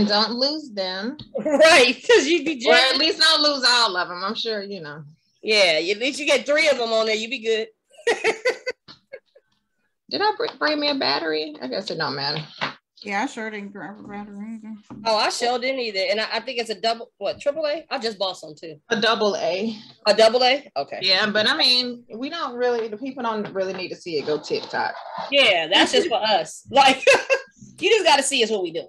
and don't lose them. Right, because you be Or at least don't lose all of them. I'm sure you know. Yeah, at least you get three of them on there. You'd be good. Did I bring, bring me a battery? I guess it don't matter. Yeah, I sure didn't grab a battery either. Oh, I sure didn't either. And I, I think it's a double, what, triple A? I just bought some too. A double A. A double A? Okay. Yeah, but I mean, we don't really. The people don't really need to see it. Go TikTok. Yeah, that's just for us. Like, you just got to see us what we doing.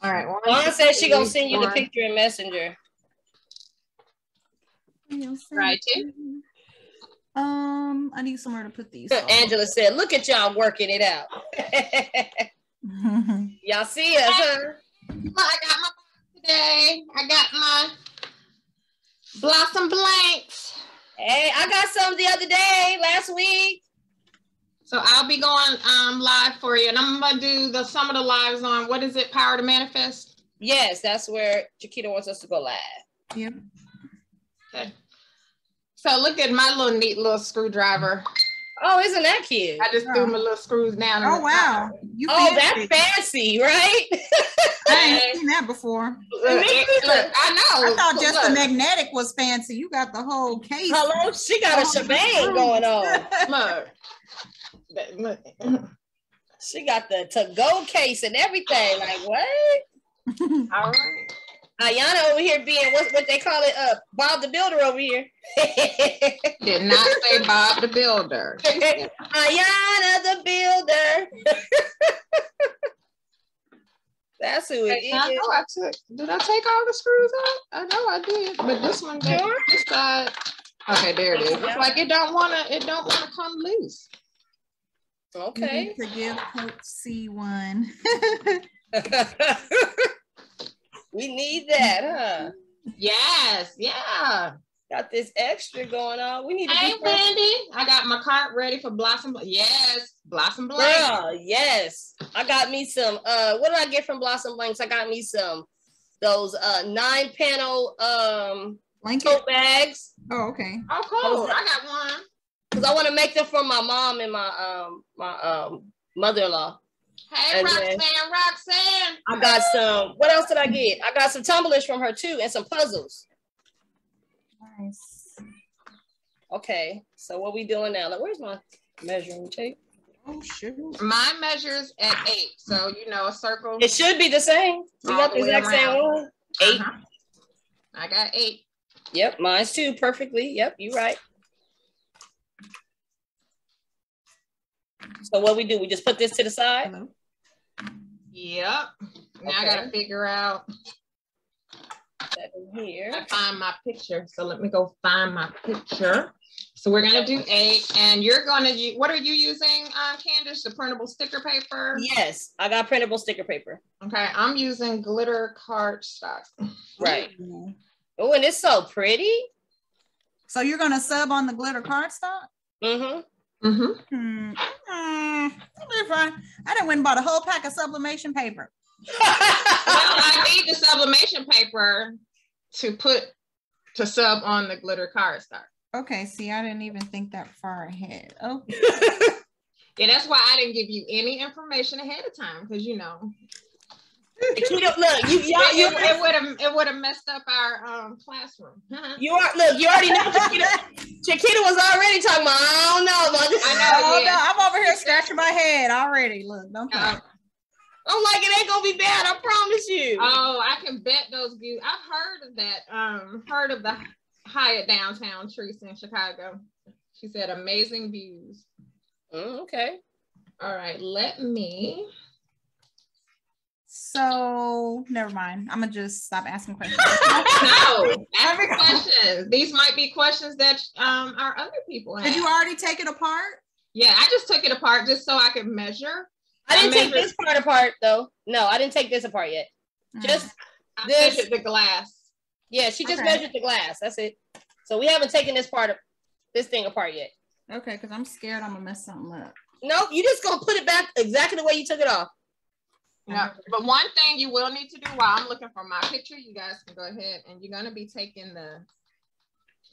All right. one, Mom said she gonna send you the picture in Messenger. Right, too. Um, I need somewhere to put these. on. Angela said, "Look at y'all working it out. y'all see us, huh? Well, I got my today. I got my Blossom Blanks. Hey, I got some the other day, last week. So I'll be going um live for you, and I'm gonna do the some of the lives on what is it? Power to manifest. Yes, that's where Chiquita wants us to go live. Yeah. Okay. So look at my little neat little screwdriver. Oh, isn't that cute? I just threw my little screws down. Oh wow. You Oh, fancy. that's fancy, right? I ain't seen that before. Look, it- look, I know. I thought just the magnetic was fancy. You got the whole case. Hello, she got a shebang going on. Look. That- look. She got the to-go case and everything. Like what? All right. Ayana over here being what what they call it, uh, Bob the Builder over here. Did not say Bob the Builder. Ayana the Builder. That's who it I is. know I took. Did I take all the screws out? I know I did, but this one, got- Sure. this side. Okay, there it is. It's like it don't wanna. It don't wanna come loose. Okay. To give Coach C one. we need that, huh? Yes. Yeah. Got this extra going on. We need to Hey, be Wendy. I got my cart ready for Blossom. Yes, Blossom Blank. Girl, yes. I got me some uh what did I get from Blossom Blanks? I got me some those uh nine panel um Blanket. tote bags Oh, okay. Oh, cool. I got one. Because I want to make them for my mom and my um my um mother-in-law. Hey, And Roxanne, Roxanne. I got some what else did I get? I got some tumblers from her too and some puzzles. Nice. Okay, so what we doing now? Like, where's my measuring tape? Oh shoot. Mine measures at eight, so you know a circle. It should be the same. We got the the exact same one. 8 Uh-huh. I got eight. Yep, mine's too perfectly. Yep, you right. So what we do? We just put this to the side. Hello. Yep. Now I gotta figure out. That in here. I find my picture. So let me go find my picture. So we're gonna do eight, and you're gonna. What are you using, uh, Candace? The printable sticker paper. Yes, I got printable sticker paper. Okay, I'm using glitter cardstock. Right. Ooh. Oh, and it's so pretty. So you're gonna sub on the glitter cardstock? Mm-hmm. Mm-hmm. Hmm. Mm, that'll be fine. I done went and bought a whole pack of sublimation paper. Well, I need the sublimation paper to put to sub on the glitter cardstock. Okay, see, I didn't even think that far ahead. Oh, Yeah, that's why I didn't give you any information ahead of time because you know Chiquita, look, you y'all, you, it, would have it would have messed up our um, classroom. you are look, you already know Chiquita. Chiquita was already talking about, I don't know, but I know, oh yeah. no, I'm over here scratching my head already. Look, don't. Uh, I'm like, it ain't gonna be bad, I promise you. oh, I can bet those views. I've heard of that. Um, heard of the Hyatt downtown Teresa in Chicago. She said amazing views. Mm, okay. All right, let me. So never mind. I'm gonna just stop asking questions. no, ask questions. These might be questions that um our other people have. Did you already take it apart? Yeah, I just took it apart just so I could measure. I didn't I take measured- this part apart though. No, I didn't take this apart yet. Just I This- measured the glass. yeah, she just Okay. measured the glass. That's it. So we haven't taken this part of this thing apart yet. okay, because I'm scared I'm gonna mess something up. Nope, you just gonna put it back exactly the way you took it off. Yeah, but one thing you will need to do while I'm looking for my picture, you guys can go ahead and you're gonna be taking the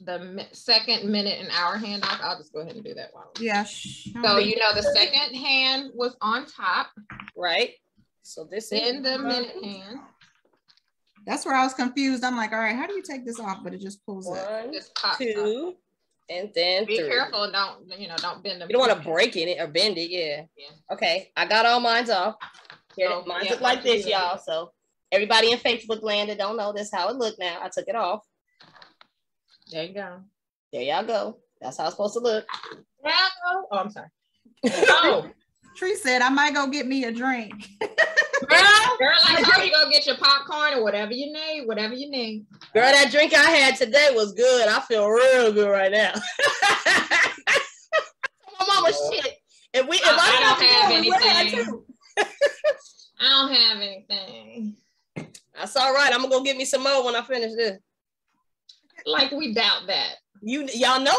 the second minute and hour hand off. I'll just go ahead and do that while. Yeah. So you know the second hand was on top. Right? So this in is the minute hand. That's where I was confused. I'm like, all right, how do you take this off? But it just pulls it. one, Just pop up. two, and then Be three. careful, don't you know? Don't bend them. You don't want to break it or bend it, yeah. Yeah. Okay, I got all mine's off. Here, So, mine's yeah, look like this, y'all. So everybody in Facebook land that don't know this how it look now. I took it off. There you go. There y'all go. That's how it's supposed to look. There. Oh, I'm sorry. Oh, Tree said, I might go get me a drink. girl, girl, I told you go get your popcorn or whatever you need, whatever you need. Girl, that drink I had today was good. I feel real good right now. My mama shit. If we if I- I, I don't have together, we had anything. I don't have anything. That's all right. I'm gonna go get me some more when I finish this. Like we doubt that. You y'all know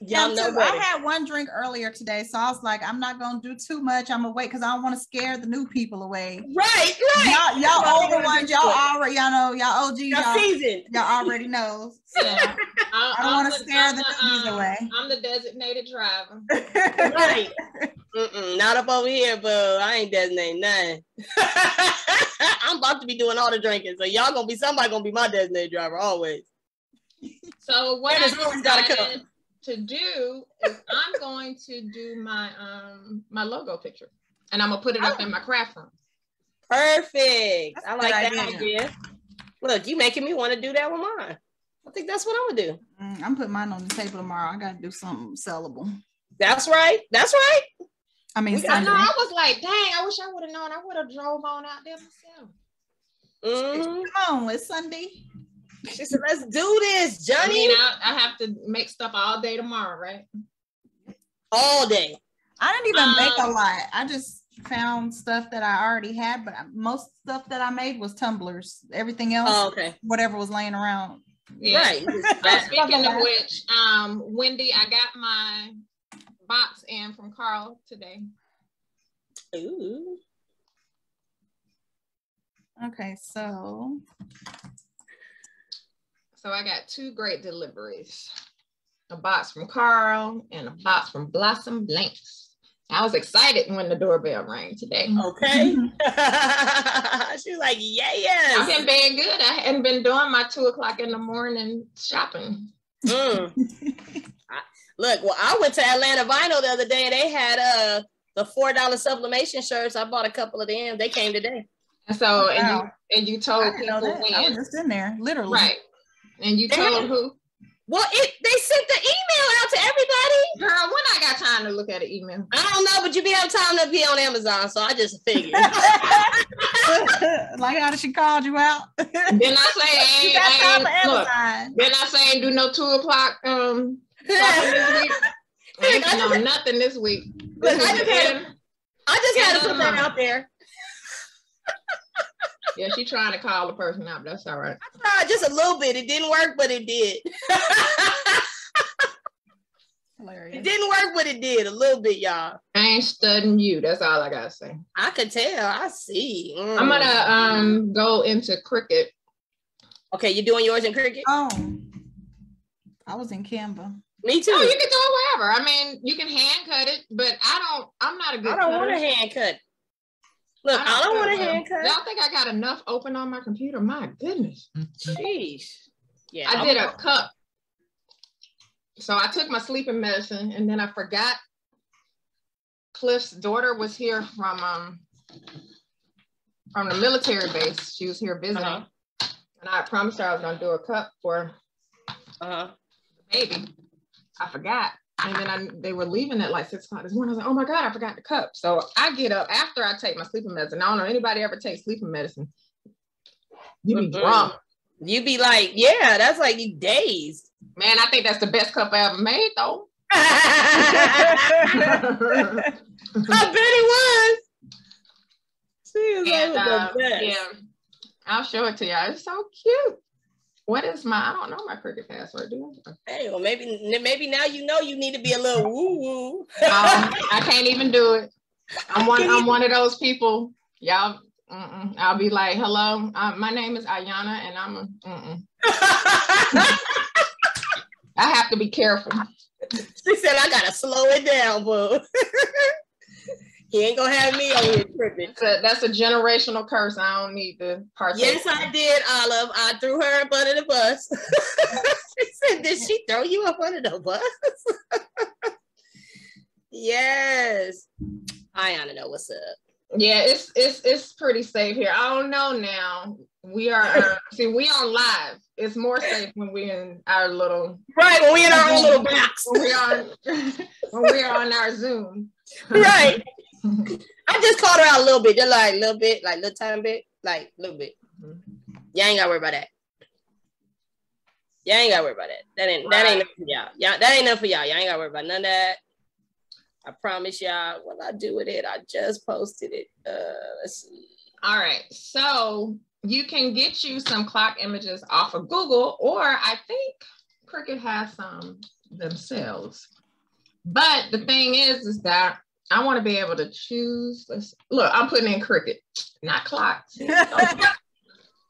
y'all know I had one drink earlier today, so I was like, I'm not gonna do too much. I'm gonna wait because I don't want to scare the new people away. Right, right. Y'all, y'all Y'all older ones, y'all already, y'all know, y'all OG, Y'all y'all, seasoned. y'all already know. So I, I don't want to scare I'm the the, newbies um, away. I'm the designated driver. Right. Mm-mm, not up over here, but I ain't designating nothing. I'm about to be doing all the drinking, so y'all gonna be somebody gonna be my designated driver always. So what Dennis I always gotta decided to do is I'm going to do my um my logo picture, and I'm gonna put it up in my craft room. Perfect. That's I a like that idea. idea. Look, you making me want to do that with mine. I think that's what I'm gonna do. Mm, I'm putting mine on the table tomorrow. I gotta do something sellable. That's right. That's right. I mean, got- I know. I was like, dang, I wish I would have known. I would have drove on out there myself. Mhm. Come on, it's Sunday. She said, "Let's do this, I Johnny, mean, I, I have to make stuff all day tomorrow, right? all day." I didn't even make a Um, lot. I just found stuff that I already had, but most stuff that I made was tumblers. Everything else, Oh, okay. whatever was laying around. Yeah. Right. Uh, speaking of which, um, Wendy, I got my box in from Carl today. Ooh. Okay, so So I got two great deliveries. A box from Carl and a box from Blossom Blanks. I was excited when the doorbell rang today. Okay. She's like, yeah, yeah. I've been being good. I hadn't been doing my two o'clock in the morning shopping. Mm. I- Look, well, I went to Atlanta Vinyl the other day. They had uh the four dollar sublimation shirts. I bought a couple of them. They came today. And so, and you and you told didn't people that. I was just in there, literally. right? And you They told had- who? Well, it they sent the email out to everybody. Girl, when I got time to look at an email. I don't know, but you be have time to be on Amazon, so I just figured. like how did she called you out. Then I say, you ain't, got time I for look, then I say, do no two o'clock um shopping this week. I ain't I no nothing this week. Look, This I is just had- end. I just had to put that out there. Yeah, she trying to call the person out. That's all right. I tried just a little bit. It didn't work, but it did. Hilarious. it didn't work, but it did a little bit, y'all. I ain't studying you. That's all I gotta say. I could tell. I see. Mm. I'm gonna um go into Cricut. Okay, you're doing yours in Cricut? Oh, I was in Canva. Me too. Oh, you can do it wherever. I mean, you can hand cut it, but I don't. I'm not a good. I don't want cutter. a hand cut. Look, I don't, want a cut well. cut. Y'all think I got enough open on my computer? My goodness. Jeez. Yeah. I did a cup. So I took my sleeping medicine and then I forgot Cliff's daughter was here from um from the military base. She was here visiting. Uh-huh. And I promised her I was gonna do a cup for Uh-huh. the baby. I forgot. And then I, they were leaving at like six o'clock this morning. I was like, oh my God, I forgot the cup. So I get up after I take my sleeping medicine. I don't know anybody ever takes sleeping medicine. You be Mm-mm. drunk. You be like, yeah, that's like you dazed. Man, I think that's the best cup I ever made though. I bet it was. She is And, uh, best. yeah, I'll show it to y'all. It's so cute. What is my? I don't know my Cricut password. Do I? Hey, well, maybe maybe now you know you need to be a little woo woo. Um, I can't even do it. I'm one. I'm one of those people. Y'all. Mm-mm. I'll be like, "Hello, uh, my name is Ayana, and I'm a." Mm-mm. I have to be careful. she said, "I gotta slow it down, boo." He ain't gonna have me over here tripping. That's a, that's a generational curse. I don't need to partake. Yes, I did, Olive. I threw her up under the bus. she said, Did she throw you up under the bus? yes. I wanna know what's up. Yeah, it's it's it's pretty safe here. I don't know now. We are uh, see we on live. It's more safe when we in our little Right, when we in our own little box. when we are when we are on our Zoom. right. I just called her out a little bit, just like a little bit, like a little time bit, like a little bit. Y'all ain't gotta worry about that. Y'all ain't gotta worry about that. That ain't that ain't enough for y'all. Y'all that ain't enough for y'all. Y'all ain't gotta worry about none of that. I promise y'all. What I do with it, I just posted it. Uh, let's see. All right. So you can get you some clock images off of Google, or I think Cricut has some themselves. But the thing is, is that I want to be able to choose. Let's look. I'm putting in Cricut, not clocks.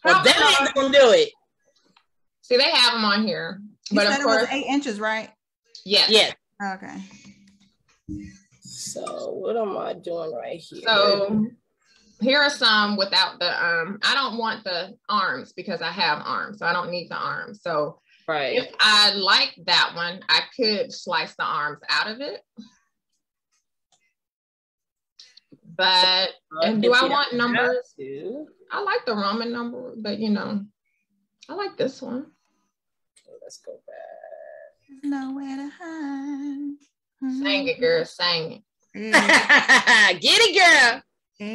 Well, that ain't gonna do it. See, they have them on here, You but said of it was course, eight inches, right? yes. Yeah. Okay. So what am I doing right here? So here are some without the um. I don't want the arms because I have arms, so I don't need the arms. So right. if I like that one, I could slice the arms out of it. But and do I want numbers? To. I like the Roman number, but you know, I like this one. Oh, let's go back. There's nowhere to hide. Sang it, girl, sang it. Yeah. Get it, girl.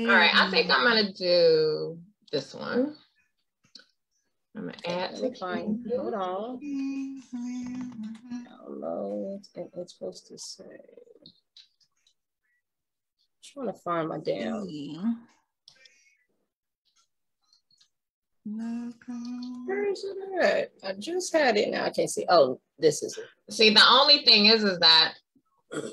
All right, I think I'm gonna do this one. I'm gonna add Let me to find. Hold on. Download. And it's supposed to say. Trying to find my damn. Where is it at? I just had it. Now I can't see. Oh, this is it. See, the only thing is, is that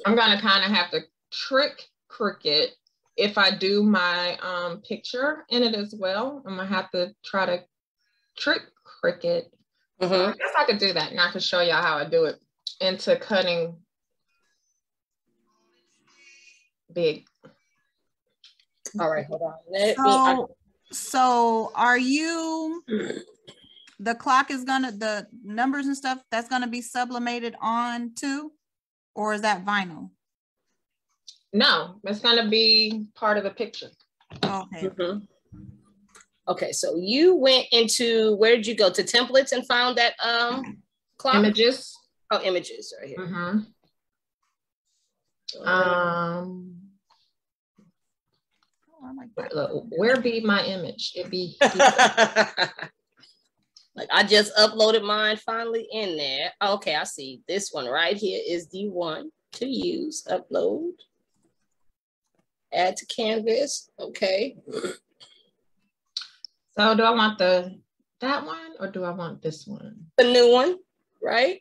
I'm gonna kind of have to trick Cricut if I do my um, picture in it as well. I'm gonna have to try to trick Cricut. So Mhm. I guess I could do that, and I can show y'all how I do it into cutting big. All right, hold on. Let me, I- So, so are you, the clock is gonna, the numbers and stuff, that's gonna be sublimated on too? Or is that vinyl? No, it's gonna be part of the picture. Okay, Mhm. Okay, so you went into where did you go to templates and found that um clock? Images. Oh, images right here. Mhm. Um, Oh, I like that. look, where be my image? It be. like I just uploaded mine finally in there. Okay, I see this one right here is the one to use. Upload. Add to canvas. Okay. So do I want the that one or do I want this one? The new one, right?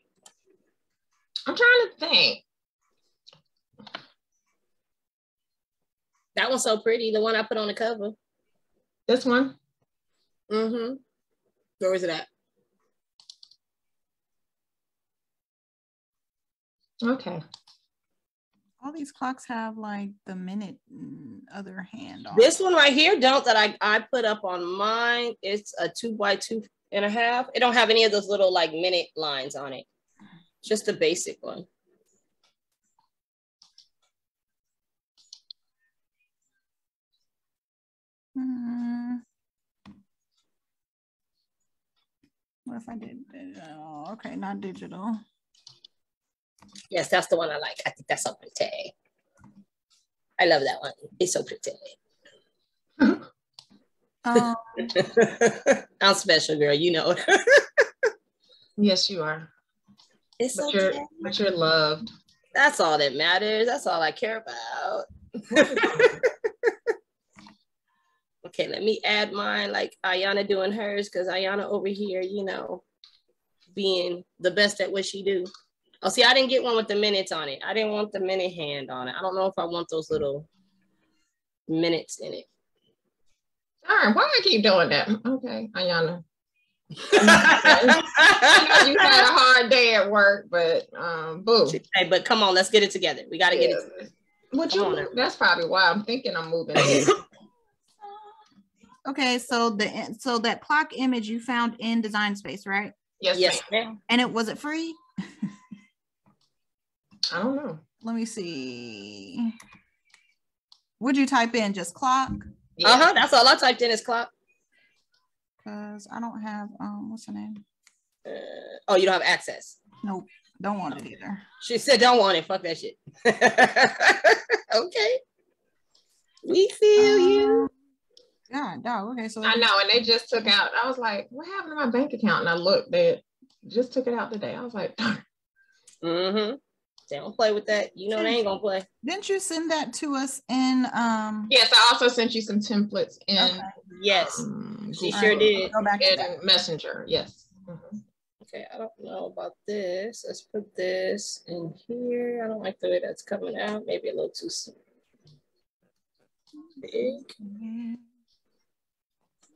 I'm trying to think. That one's so pretty. The one I put on the cover. This one. Mm-hmm. Where was it at? Okay. All these clocks have like the minute and other hand on. This one right here, don't that I, I put up on mine. It's a two by two and a half. It don't have any of those little like minute lines on it. Just a basic one. Hmm. What if I did, digital? okay, not digital. Yes, that's the one I like. I think that's so pretty. I love that one. It's so pretty. Um, I'm special, girl. You know. Yes, you are. it's But so you're but you're loved. That's all that matters. That's all I care about. Okay, let me add mine like Ayana doing hers because Ayana over here, you know, being the best at what she do. Oh, see, I didn't get one with the minutes on it. I didn't want the minute hand on it. I don't know if I want those little minutes in it. Darn, why I keep doing that? Okay, Ayana. Know you had a hard day at work, but um, boo. hey, but come on, let's get it together. We got to get it. Yeah. Would Come on you? That's probably why I'm thinking I'm moving. Okay, so the so that clock image you found in Design Space, right? yes, yes, ma'am. ma'am. And it was it free? I don't know. Let me see. Would you type in just clock? Yeah. Uh huh. That's all I typed in is clock. Cause I don't have um what's the name? Uh, oh, you don't have access. Nope, don't want it either. She said, "Don't want it. Fuck that shit." okay. We feel you. God, dog. Okay, so I know, and they just took out. I was like, "What happened to my bank account?" And I looked, they just took it out today. I was like, "Darn." Mm-hmm. They don't play with that. You know they ain't gonna play. didn't you send that to us in um? Yes, I also sent you some templates in, Okay. Yes, um, she Google sure did. Go back to that. in Messenger. Yes. Mhm. Okay, I don't know about this. Let's put this in here. I don't like the way that's coming out. Maybe a little too s- big.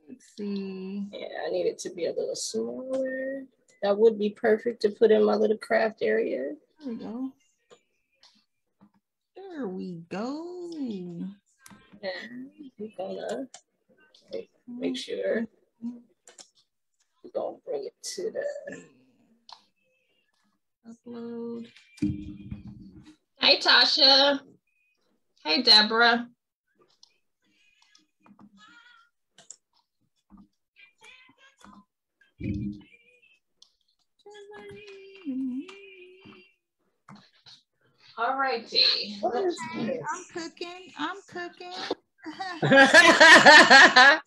Let's see. Yeah, I need it to be a little smaller. That would be perfect to put in my little craft area. There we go. There we go. And we're gonna make, make sure we're gonna bring it to the Upload. Hey, Tasha. Hey, Deborah. All righty. What is I'm cooking. I'm cooking.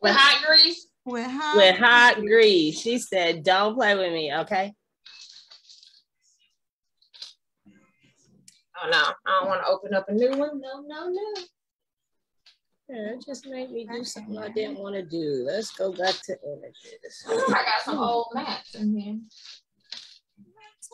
With hot grease. With hot. With hot grease. She said, don't play with me, okay? Oh no, I don't want to open up a new one. No, no, no. Yeah, it just made me do something I didn't want to do. Let's go back to images. I got some old maps in here.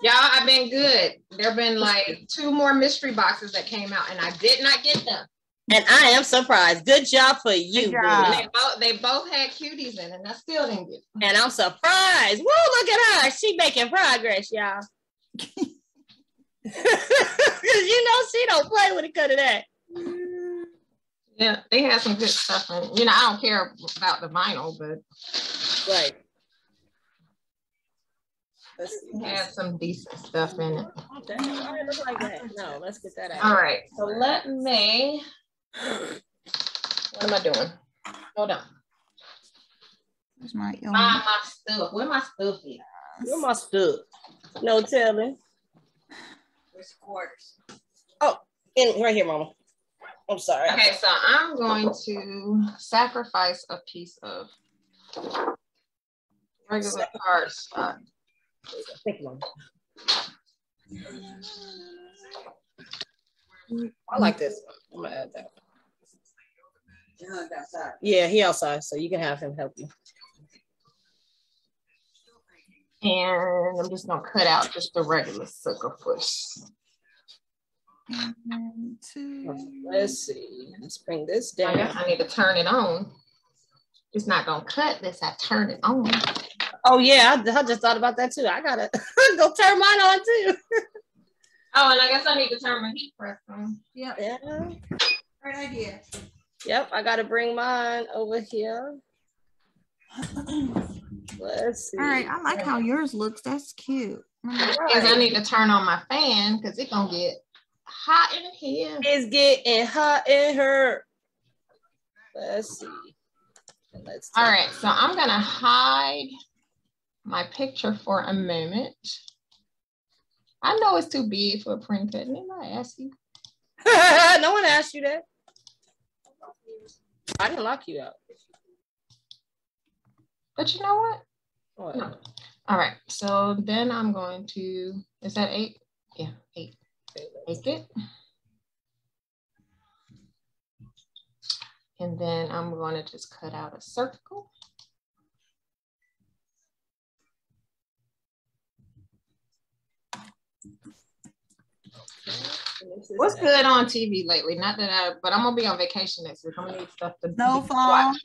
Y'all, I've been good. There have been like two more mystery boxes that came out, and I did not get them. And I am surprised. Good job for you. Job. They both they both had cuties in, it, and I still didn't get them. And I'm surprised. Woo, look at her. She making progress, y'all. Cause you know she don't play when it comes to that. Mm-hmm. Yeah, they had some good stuff in. You know, I don't care about the vinyl, but Right. Let's see. it had some decent stuff in it. Okay. Why it look like that? No, let's get that out. All right, so let me. What am I doing? Hold on. Where's my Find my stuff. Where my stuff is? Where my stuff? No telling. Where's quarters? Oh, in right here, mama. I'm sorry. Okay, so I'm going to sacrifice a piece of regular you, mama. I like this one. I'm gonna add that. one. Yeah, he outside, so you can have him help you. And I'm just gonna cut out just the regular sucker push. And two. Let's see. Let's bring this down. guess I need to turn it on. It's not gonna cut this, I turn it on. Oh yeah, I, I just thought about that too. I gotta go turn mine on too. Oh, and I guess I need to turn my heat press on. Yep. Yeah. Great idea. Yep, I gotta bring mine over here. Let's see. All right, I like how yours looks. That's cute. Because I need to turn on my fan because it's gonna get hot in here. It's getting hot in her. Let's see. Let's All right, so I'm gonna hide my picture for a moment. I know it's too big for a print cut. Didn't I ask you? no one asked you that. I didn't lock you out. But you know what? What? No. All right, so then I'm going to, is that eight? Yeah, Take it. And then I'm going to just cut out a circle. What's good on TV lately? Not that I, but I'm gonna be on vacation next week. I'm gonna need stuff to Snowfall. watch.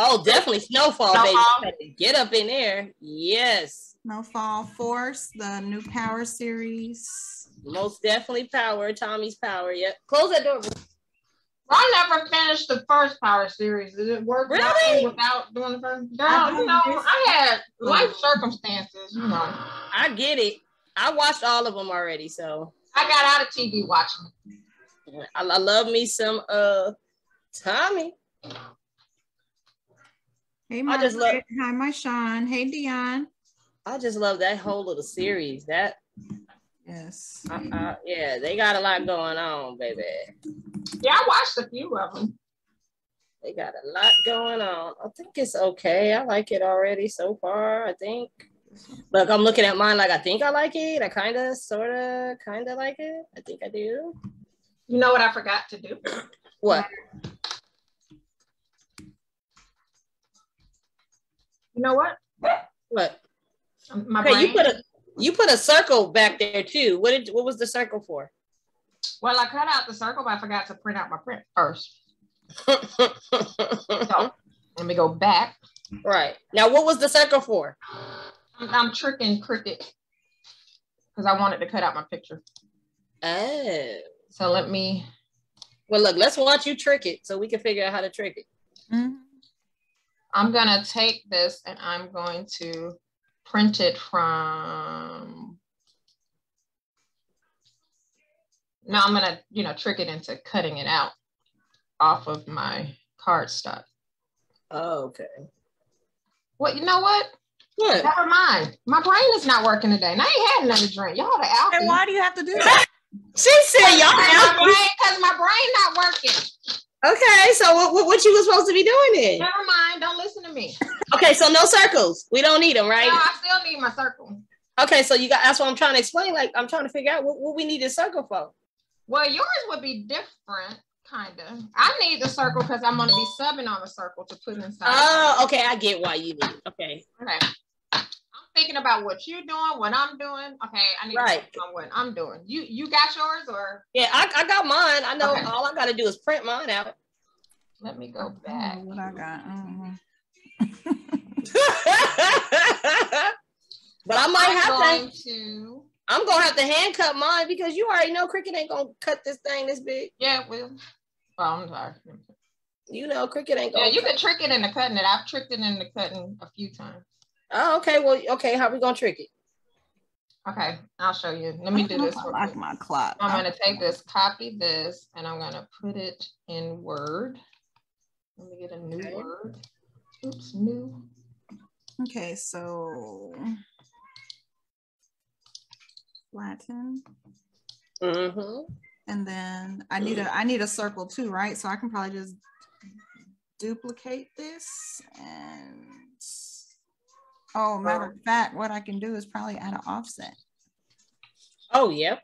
Oh, definitely snowfall, Snowfall. baby. Get up in there. Yes. Snowfall Force, the new Power series. Most definitely power. Tommy's power. Yep. Close that door. I never finished the first Power series. Did it work Really? without doing the first? Girl, I you know, I had life circumstances. You know, I get it. I watched all of them already, so I got out of TV watching. I, I love me some uh Tommy. Hey, I just love- Margaret. Hi, my Sean. Hey, Dion. I just love that whole little series. That Yes. uh, uh, yeah, they got a lot going on, baby. Yeah, I watched a few of them. They got a lot going on. I think it's okay. I like it already so far. I think. Look, I'm looking at mine like I think I like it. I kind of, sort of, kind of like it. I think I do. You know what I forgot to do? What? You know what? What? My Okay, you put a you put a circle back there too. What did what was the circle for? well, I cut out the circle, but I forgot to print out my print first. So let me go back. right now, what was the circle for? I'm, I'm tricking Cricut because I wanted to cut out my picture. Oh, So let me. well, look, let's watch you trick it so we can figure out how to trick it. Mhm. I'm gonna take this and I'm going to print it from. No, I'm gonna, you know, trick it into cutting it out off of my cardstock. Oh, okay. Well, you know what? What? Never mind. My brain is not working today, and I ain't had another drink. Y'all the alpha. And why do you have to do that? She said y'all. my brain, because my brain not working. Okay, so what, what what you was supposed to be doing then? Never mind. Don't listen to me. Okay, so no circles. We don't need them, right? No? I still need my circle. Okay, so you got that's what I'm trying to explain. Like I'm trying to figure out what, what we need a circle for. Well, yours would be different, kind of. I need the circle because I'm going to be subbing on the circle to put inside. Oh, okay, I get why you need. it. Okay, okay. I'm thinking about what you're doing, what I'm doing. Okay, I need Right. to focus on what I'm doing. You you got yours, or yeah, I, I got mine. I know Okay. all I got to do is print mine out. let me go back. don't what I got. Mhm. but I might I'm have to. going to. I'm gonna have to hand cut mine because you already know Cricut ain't gonna cut this thing this big. Yeah, well. Oh, I'm sorry. You know Cricut ain't gonna. you can trick it into cutting it. I've tricked it into cutting a few times. Oh, okay. Well, okay. How we gonna trick it? Okay, I'll show you. Let me do this. I like my clock. I'm gonna take this, copy this, and I'm gonna put it in Word. Let me get a new Okay. Word. Oops, new. Okay, so Latin. Mm-hmm. and then I need a I need a circle too, right? So I can probably just duplicate this and oh, um, matter of fact, what I can do is probably add an offset. Oh, yep.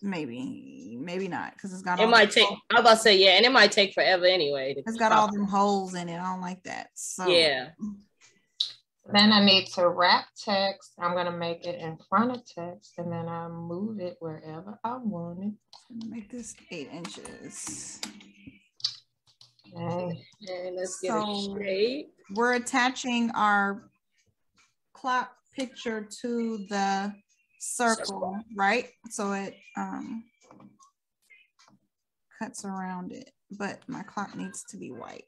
Maybe, maybe not, because it's got It all might them- take. I was about to say yeah, and it might take forever anyway. It's got all them holes in it. I don't like that. So Yeah. Then I need to wrap text. I'm gonna make it in front of text, and then I move it wherever I want it. Gonna make this eight inches. Okay. And let's get So- it straight. we're attaching our clock picture to the circle, right? So it um, cuts around it, but my clock needs to be white.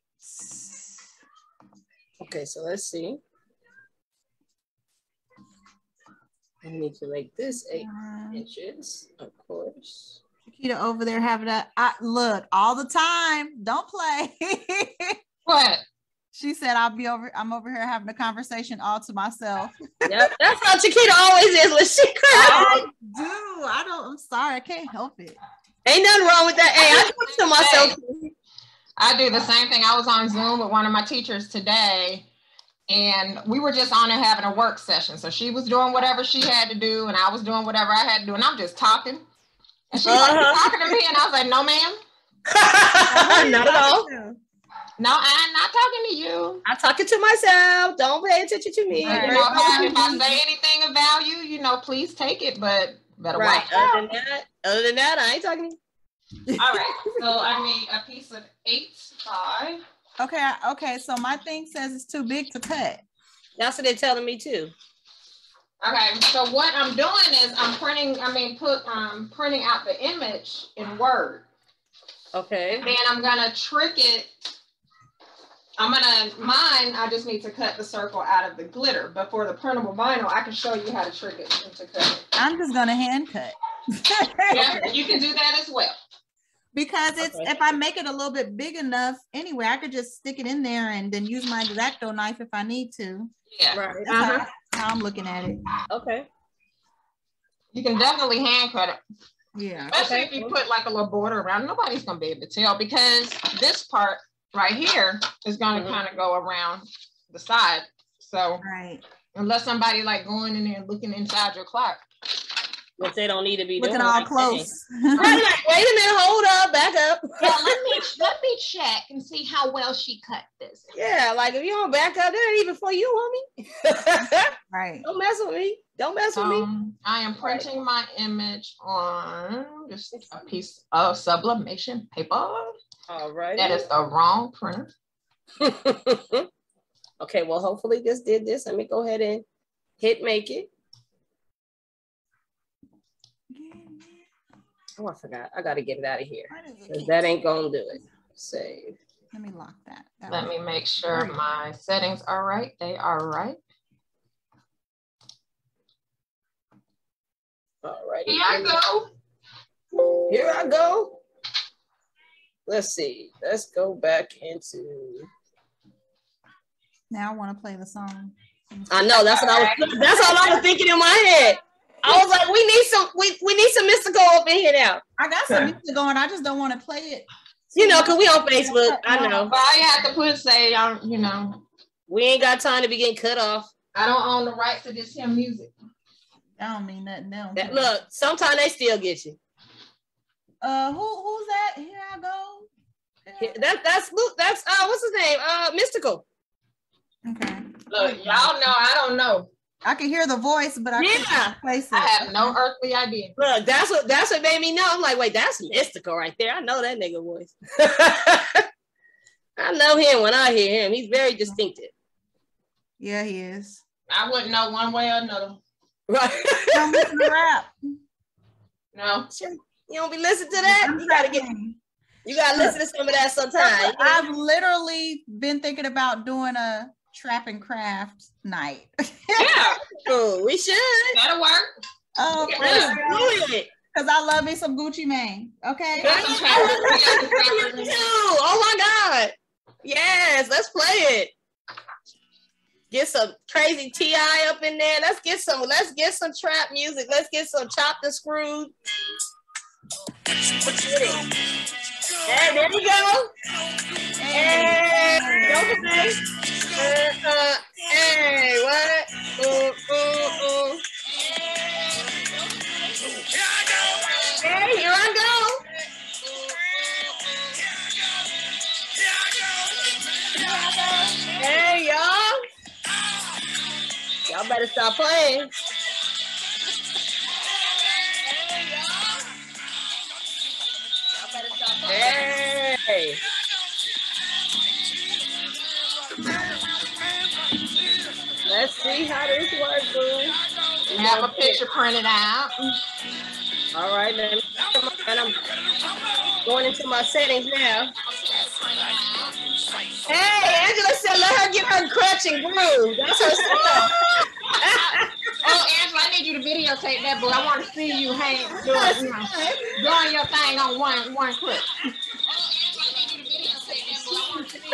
Okay, so let's see. I need to make this eight Um, inches, of course. Chiquita over there having that. I look all the time. Don't play. What? She said, "I'll be over. I'm over here having a conversation all to myself." Yep, that's how Chiquita always is when she cries. I do. I don't. I'm sorry. I can't help it. Ain't nothing wrong with that. Hey, I do it to myself. too. I do the same thing. I was on Zoom with one of my teachers today, and we were just on there having a work session. So she was doing whatever she had to do, and I was doing whatever I had to do, and I'm just talking. And she's like, Uh-huh. talking to me?" And I was like, "No, ma'am. Not at all. No, I'm not talking to you." I'm talking to myself. Don't pay attention to me. You know, if I, if I say anything of value, you know, please take it, but better Right. watch Other out. than that, other than that, I ain't talking. All right. So I need a piece of eight by Okay, okay. So my thing says it's too big to cut. That's what they're telling me too. Okay, so what I'm doing is I'm printing, I mean, put, um, printing out the image in Word. Okay. Then I'm gonna trick it. I'm gonna, mine, I just need to cut the circle out of the glitter, but for the printable vinyl, I can show you how to trick it and to cut it. I'm just gonna hand cut. Yeah, you can do that as well. because it's Okay. if I make it a little bit big enough anyway, I could just stick it in there and then use my exacto knife if I need to. Yeah, Right. That's Uh-huh. how, how I'm looking at it. Okay. you can definitely hand cut it. Yeah. Especially Okay. if you put like a little border around, nobody's gonna be able to tell because this part right here is gonna Mhm. kind of go around the side. So Right. unless somebody like going in there and looking inside your clock. But they don't need to be Looking doing all like close. Right, like, wait a minute, hold up, back up. Yeah, let me let me check and see how well she cut this. Yeah, like if you don't back up, that ain't even for you, homie. right. don't mess with me. Don't mess with me. Um, I am printing my image on just a piece of sublimation paper. All right. That is the wrong printer. okay, well, hopefully this did this. Let me go ahead and hit make it. Oh, I forgot. I got to get it out of here. Why does it 'cause keep- That ain't going to do it. Save. Let me lock that. that Let way. me make sure my settings are right. They are right. All righty. Here I go. Here I go. Let's see. Let's go back into. Now I want to play the song. I know that's what I was. That's all I was thinking in my head. I was like, we need some. We, we need some Mystikal up in here now. I got some music going. I just don't want to play it. You know, cause we on Facebook. I know But all you have to put say, um, you know, we ain't got time to be getting cut off. I don't own the rights to this here music. I don't mean nothing else. That, look, sometimes they still get you. Uh, who who's that? Here I go. Here That that's Luke. That's uh, what's his name? Uh, Mystikal. Okay. Look, y'all know I don't know. I can hear the voice, but I Yeah. can't place it. I have no earthly idea. Look, that's what that's what made me know. I'm like, wait, that's Mystikal right there. I know that nigga voice. I know him when I hear him. He's very distinctive. Yeah, he is. I wouldn't know one way or another. Right. Don't listen to rap. No. you don't be listening to that. I'm You gotta get. Saying. You gotta listen to some of that sometime. I've literally been thinking about doing a trap and craft night. Yeah, Cool. We should. that'll work. Oh, Yeah. Let's do it. because I love me some Gucci Mane. Okay. Got some trappers. We got some trappers in Me here. too. Oh my God. Yes, let's play it. Get some crazy TI up in there. Let's get some, let's get some trap music. Let's get some chopped and screwed. Hey, there you go. Hey, don't forget. Uh, uh, hey, what? Ooh, ooh, ooh. Hey, here I go. Here I go. Hey, y'all. Y'all better stop playing. Hey. Let's see how this works, boo. Have a picture printed out. All right, then. And I'm going into my settings now. Hey, Angela said let her get her crutch and groove. That's her stuff. Angela, I need you to videotape that, but I want to see you hang doing, you know, doing your thing on one one clip.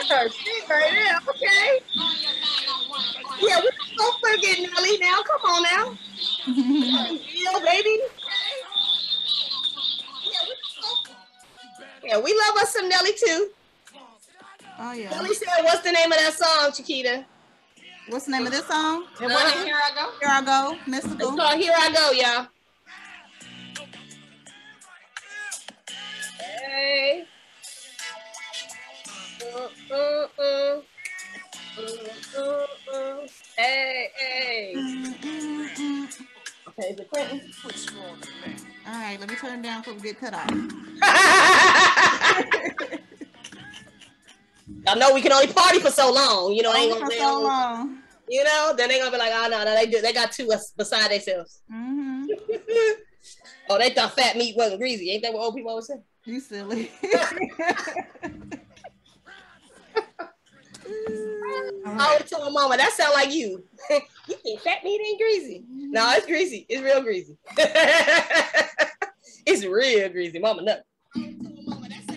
her shit right there. Okay. Yeah, we don't forget Nelly now. Come on now. Yo, baby. Yeah, we love us some Nelly too. Oh yeah. Nelly said, "What's the name of that song, Chiquita?" What's the name of this song? And what here I go. Here I go, It's Mystikal. called "Here I Go," y'all. Hey. Uh, uh, uh. Uh, uh, uh. Hey, hey. Okay, is it Quentin? All right, let me turn it down before we get cut off. I know we can only party for so long. You know, ain't gonna, for they so long. you know, then they gonna be like, oh no, no, they do, they got two us beside themselves. hmm oh, they thought fat meat wasn't greasy. Ain't that what old people always say? You silly. I would tell my mama, that sound like you. you think fat meat ain't greasy? No, it's greasy. It's real greasy. it's real greasy. Mama, no. All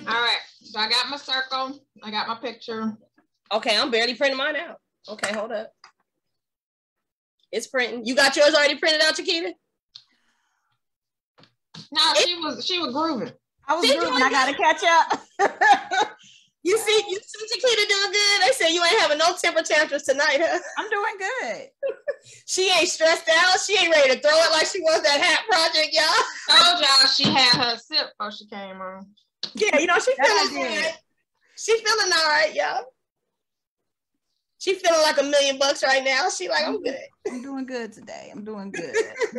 right. So I got my circle. I got my picture. Okay, I'm barely printing mine out. Okay, hold up. It's printing. You got yours already printed out, Chiquita? No, she was she was grooving. I was grooving. I gotta catch up. You see, you see Chiquita doing good. They said you ain't having no temper tantrums tonight, huh? I'm doing good. She ain't stressed out. She ain't ready to throw it like she was that hat project, y'all. Told y'all she had her sip before she came on. Yeah, you know, she I feeling right. She feeling all right, y'all. She feeling like a million bucks right now. She like, I'm good. I'm doing good today. I'm doing good.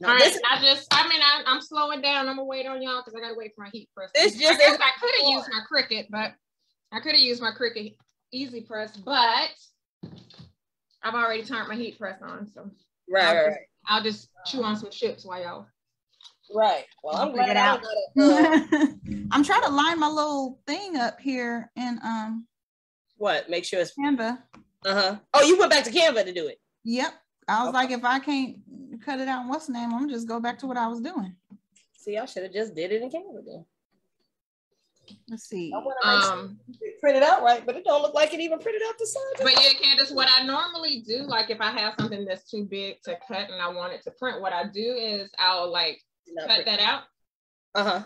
No, All this I just, I mean, I, I'm slowing down. I'm gonna wait on y'all because I gotta wait for my heat press. This I just guess is- I could have used my Cricut, but I could have used my Cricut easy press, but I've already turned my heat press on, so right, right, right. I'll just chew on some chips while y'all. Right. Well, I'm Figure glad it out. don't uh, I'm trying to line my little thing up here and um what? Make sure it's Canva. uh huh. Oh, you went back to Canva to do it. Yep. I was Okay. like, if I can't cut it out, what's the name? I'm gonna just go back to what I was doing. See, I should have just did it in Canva then. Let's see. I want to make sure Um, it out right, but it don't look like it even printed out the side. but yeah, Candace, what I normally do, like if I have something that's too big to cut and I want it to print, what I do is I'll like cut that out. Uh huh.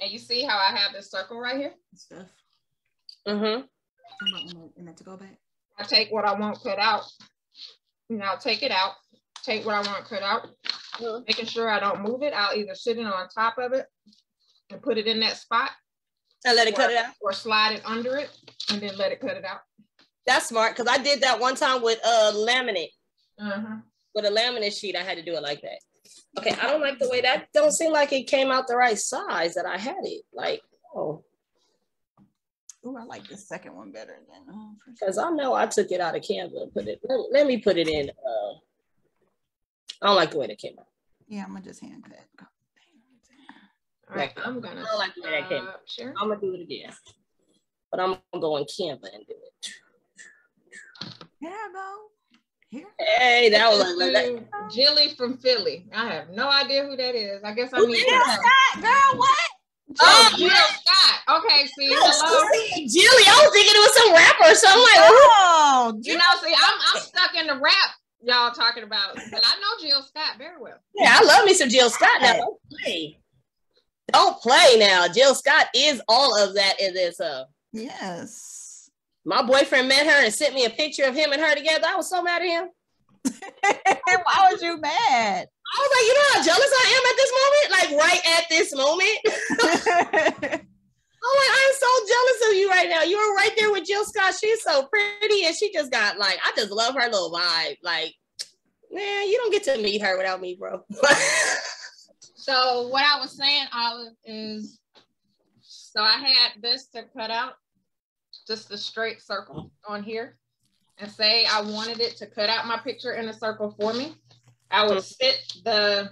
And you see how I have this circle right here? Stuff. Mm-hmm. And then to go back. I take what I want cut out. And I'll take it out, take what I want cut out, Mhm. making sure I don't move it. I'll either sit it on top of it and put it in that spot And let it cut it out. or slide it under it and then let it cut it out. That's smart because I did that one time with uh laminate. Uh-huh. With a laminate sheet, I had to do it like that. Okay, I don't like the way that don't seem like it came out the right size that I had it. Like, oh, Oh, I like the second one better than oh, first. because I know I took it out of Canva and put it. Let, let me put it in. Uh, I don't like the way that came out. Yeah, I'm gonna just hand cut. All right, I'm gonna I don't like the way that came. stop share. I'm gonna do it again, but I'm gonna go on Canva and do it. There I go. Here. Hey, that was like that. Jilly from Philly. I have no idea who that is. I guess I Who Jill is to that? know. Girl, what? Oh, Oh, Jill Scott. Okay, see, hello. Jilly, I was thinking it was some rapper or something like that. Oh, You know, see, I'm I'm stuck in the rap y'all talking about, but I know Jill Scott very well. Yeah, I love me some Jill Scott now. Don't play. Don't play now. Jill Scott is all of that in this. Uh, yes. My boyfriend met her and sent me a picture of him and her together. I was so mad at him. Why was you mad? I was like, you know how jealous I am at this moment? Like right at this moment. I'm like, I'm so jealous of you right now. You're right there with Jill Scott. She's so pretty, and she just got like, I just love her little vibe. Like, man, you don't get to meet her without me, bro. So what I was saying, Olive, is so I had this to cut out, just a straight circle on here, and say I wanted it to cut out my picture in a circle for me. I would sit the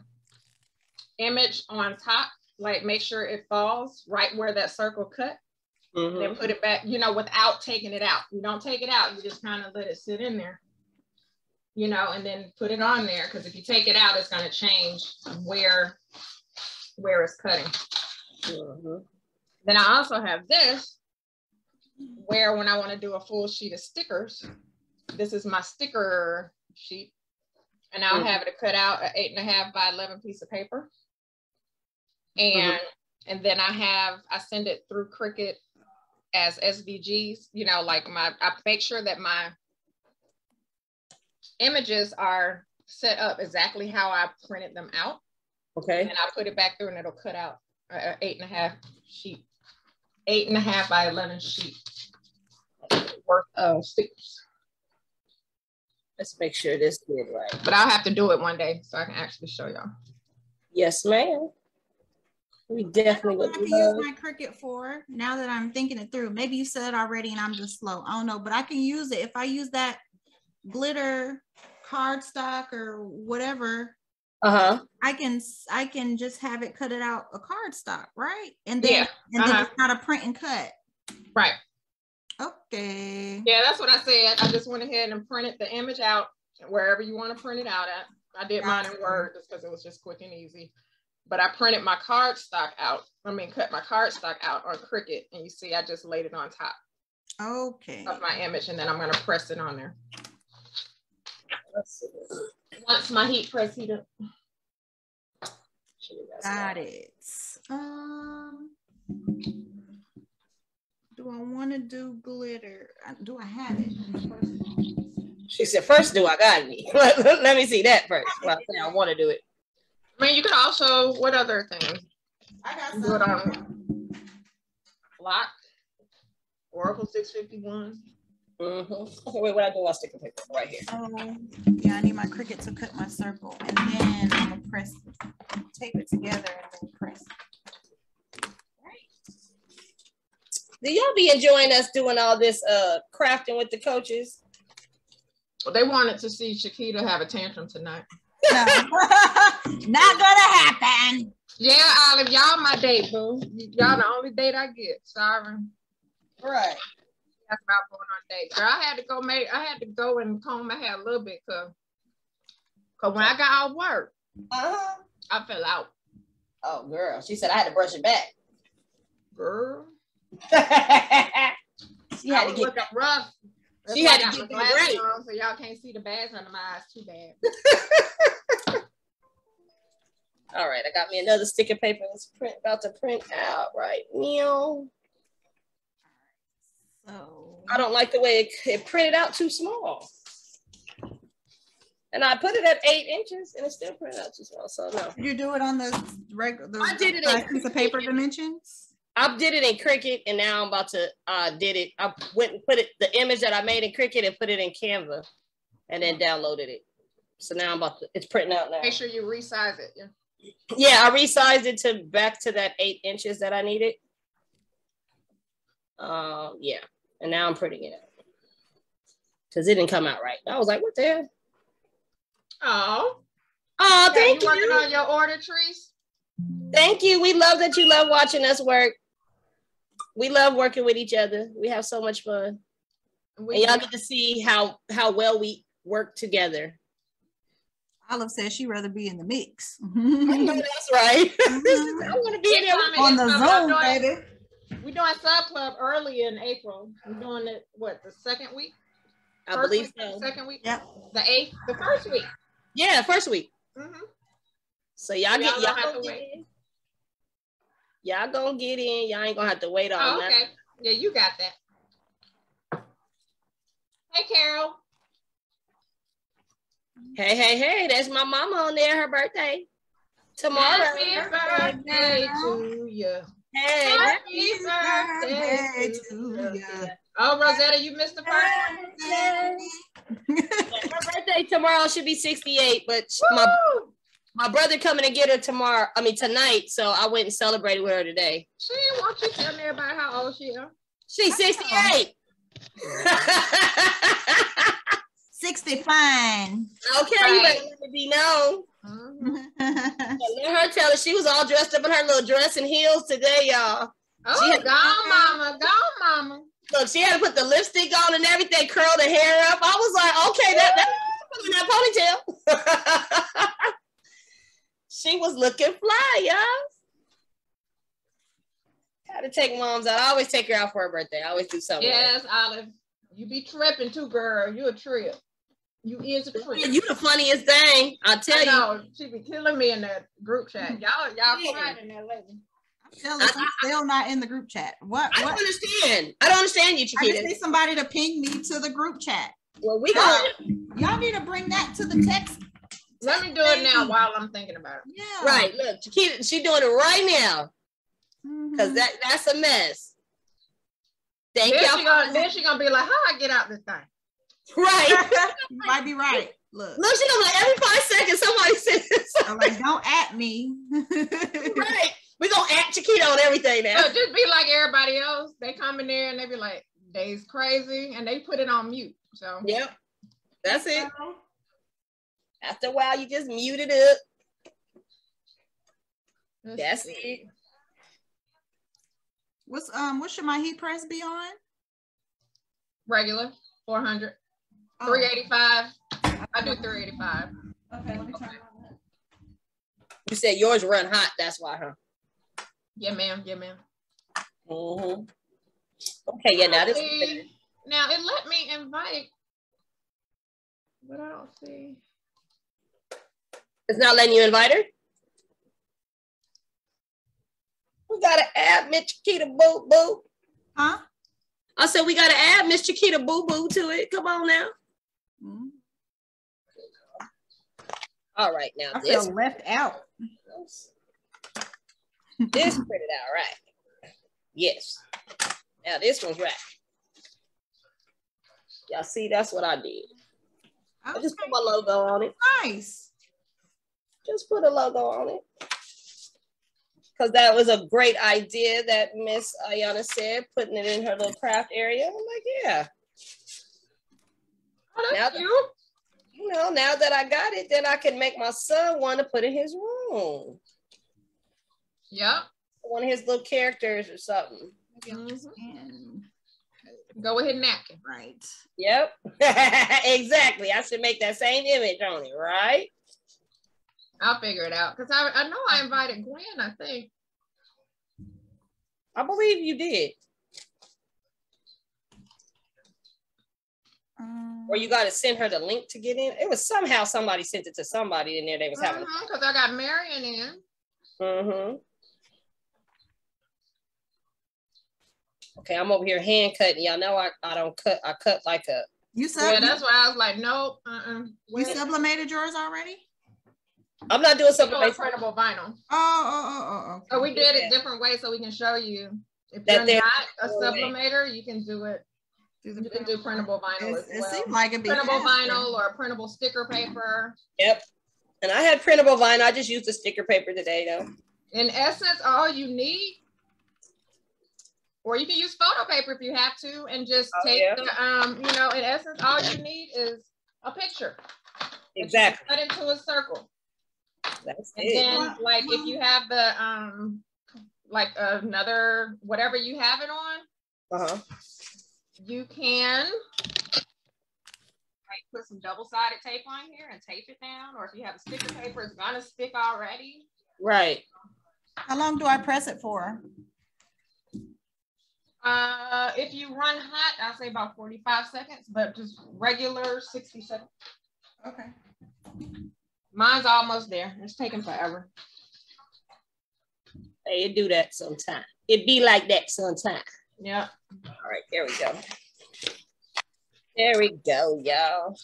image on top, like make sure it falls right where that circle cut, Mhm. then put it back, you know, without taking it out. You don't take it out, you just kind of let it sit in there. You know, and then put it on there because if you take it out, it's going to change where where it's cutting. Mhm. Then I also have this where when I want to do a full sheet of stickers, this is my sticker sheet. And I'll Mhm. have it cut out an eight and a half by 11 piece of paper. And, and then I have, I send it through Cricut as SVGs, you know, like my, I make sure that my images are set up exactly how I printed them out Okay. and I put it back through and it'll cut out a a eight and a half sheet, eight and a half by 11 sheet worth of oh. stickers. Let's make sure this did right. But I'll have to do it one day so I can actually show y'all. Yes, ma'am. We definitely What would I can use my Cricut for now that I'm thinking it through. Maybe you said it already and I'm just slow. I don't know, but I can use it if I use that glitter cardstock or whatever. Uh huh. I can I can just have it cut it out a cardstock, right? And then Yeah, and then uh-huh. it's not a print and cut. Right. Okay. Yeah, that's what I said. I just went ahead and printed the image out wherever you want to print it out at. I did mine in Gotcha. Word just because it was just quick and easy. But I printed my cardstock out. I mean, cut my cardstock out on Cricut, and you see, I just laid it on top Okay. of my image, and then I'm gonna press it on there. Let's see. Once my heat press heat up. Got it. Um do I want to do glitter? Uh, Do I have it? She said, first, do I got any? let, let me see that first. Well, I say I want to do it. I mean, you could also, what other things? I got Do it some. on Block, Oracal 651. Mm-hmm. Okay, wait, what I do? I'll stick a paper right here. Oh, yeah, I need my Cricut to cut my circle and then I'm gonna press, tape it together and then press. Do y'all be enjoying us doing all this uh crafting with the coaches? Well, they wanted to see Chiquita have a tantrum tonight. No. Not gonna happen. Yeah, Olive, y'all my date, boo. Y'all the only date I get. Sorry. Right. About going on dates. Girl, I had to go make I had to go and comb my hair a little bit cause, cause when I got off work, Uh-huh. I fell out. Oh, girl. She said I had to brush it back. Girl. she I had to get looking rough. That's She had to get glasses right. on, so y'all can't see the bags under my eyes too bad. all right. I got me another sticker paper. It's print about to print out right now. So I don't like the way it, it printed out too small. And I put it at eight inches and it still printed out too small. So no. did you do it on the regular the I did it size in- piece of paper dimensions? I did it in Cricut and now I'm about to uh did it. I went and put it the image that I made in Cricut and put it in Canva and then downloaded it. So now I'm about to it's printing out now. Make sure you resize it. Yeah. Yeah, I resized it to back to that eight inches that I needed. Um, yeah, and now I'm printing it out because it didn't come out right. I was like, what the hell? Oh, Oh, yeah, thank you working on your order trees? Thank you. We love that you love watching us work. We love working with each other. We have so much fun. We, And y'all get to see how how well we work together. Olive says she'd rather be in the mix. I know that's right. I want to be in there. On the It's coming. I'm Zoom, doing- baby. We're doing sub club early in April. We're doing it what the second week? I First believe week, so. Second week? Yep. The eighth, the first week. Yeah, first week. hmm So y'all Y'all get y'all have gonna get wait. in. Y'all gonna get in. Y'all ain't gonna have to wait on Oh, that. okay. Yeah, you got that. Hey, Carol. Hey, hey, hey, that's my mama on there, her birthday. Tomorrow. Happy birthday to you. Hey, Happy birthday to you. Oh, Rosetta, you missed the first one. her birthday tomorrow should be 68, but my, my brother coming to get her tomorrow, I mean tonight, so I went and celebrated with her today. She want you telling everybody how old she is. She's 68. Sixty fine. okay, you Right. better let it be known. Mhm. Let her tell her she was all dressed up in her little dress and heels today, y'all. Oh, She had- gone, mama. Gone, mama. Look, she had to put the lipstick on and everything, curl the hair up. I was like, okay, that, that, that ponytail. she was looking fly, y'all. Had to take moms out. I always take her out for her birthday. I always do something. Yes, Olive. You be tripping too, girl. You a trip. You is a trip. You the funniest thing. I tell I you. She be killing me in that group chat. Y'all, y'all Yeah. quiet in there lately. Still, I'm still not in the group chat. What? I don't What? understand. I don't understand you, I just Chiquita. need somebody to ping me to the group chat. Well, we Y'all, y'all need to bring that to the text. Let me do it now while I'm thinking about it. Yeah. right. Look, Chiquita, she doing it right now because Mhm. that that's a mess. Thank Then y'all. she, gonna, then she gonna be like, how I get out this thing? Right. you might be right. Look, Look, she gonna be like every five seconds somebody says I'm like, don't at me. right. We're gonna add Chiquita on everything now. But just be like everybody else. They come in there and they be like, "Day's crazy," and they put it on mute. So Yep. That's it. After a while, you just mute it up. That's it. What's um what should my heat press be on? Regular, 400, Oh, 385. I do 385. Okay, let me turn it on. You said yours run hot. That's why, huh? Yeah, ma'am. Yeah, ma'am. Mm-hmm. Okay, yeah, now this See, now it let me invite, but I don't see. it's not letting you invite her. We gotta add Miss Chiquita Boo Boo. Huh? I said we gotta add Miss Chiquita Boo Boo to it. Come on now. Mm, All right, now I this feel left out. this printed out right. Yes. Now this one's right. Y'all see, that's what I did. I just put my logo on it. nice. Just put a logo on it. Because that was a great idea that Miss Ayana said, putting it in her little craft area. I'm like, yeah. Oh, Now that's that- You know, now that I got it, then I can make my son want to put in his room. Yep. One of his little characters or something. Mhm. And Go with his napkin. right. Yep. exactly. I should make that same image on it, right? I'll figure it out because I, I know I invited Gwen. I think. I believe you did. Um, Or you got to send her the link to get in. It was somehow somebody sent it to somebody in there. They was having. Because I got Marion in. Mm-hmm. Okay, I'm over here hand cutting. Y'all know I, I don't cut. I cut like a. you Yeah, sub that's why I was like, nope. Uh-uh. you sublimated yours already? I'm not doing something. Still a printable vinyl. Oh, oh, oh, oh, So we did Yeah. it different ways so we can show you. If That you're not a Oh, wait. sublimator, you can do it. Do You can do printable vinyl It's- as It well. seemed like it'd be Printable faster. vinyl or printable sticker paper. Yep. And I had printable vinyl. I just used the sticker paper today, though. In essence, all you need, or you can use photo paper if you have to, and just Oh, take yeah. the, um, you know, in essence, all you need is a picture. Exactly. Cut into a circle. That's And it. then, like, if you have the, um, like another, whatever you have it on, Uh-huh. You can like put some double-sided tape on here and tape it down, or if you have a sticker paper, it's gonna stick already. Right. How long do I press it for? Uh, if you run hot, I'll say about 45 seconds, but just regular 60 seconds. Okay. Mine's almost there. It's taking forever. Hey, it do that sometime. It be like that sometime. Yeah. All right, there we go. There we go, y'all.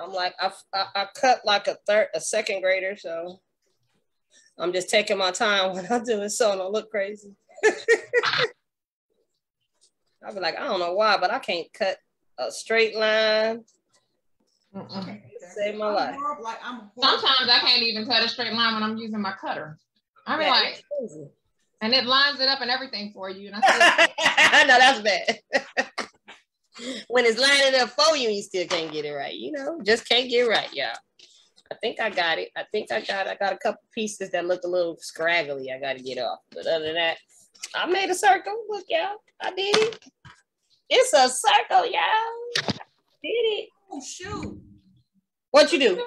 I'm like, I, I, I cut like a third, a second grader, so I'm just taking my time when I do it so I don't look crazy. I'll be like, I don't know why, but I can't cut a straight line. Save my I'm life. horrible, Like Sometimes I can't even cut a straight line when I'm using my cutter. I'm Yeah, like, it's crazy. And it lines it up and everything for you. And I I know that's bad. when it's lining up for you, you still can't get it right. You know, just can't get right, y'all. I think I got it. I think I got. I got a couple pieces that look a little scraggly. I got to get off. But other than that, I made a circle. Look, y'all. I did it. It's a circle, y'all. Did it. Oh shoot! What you do?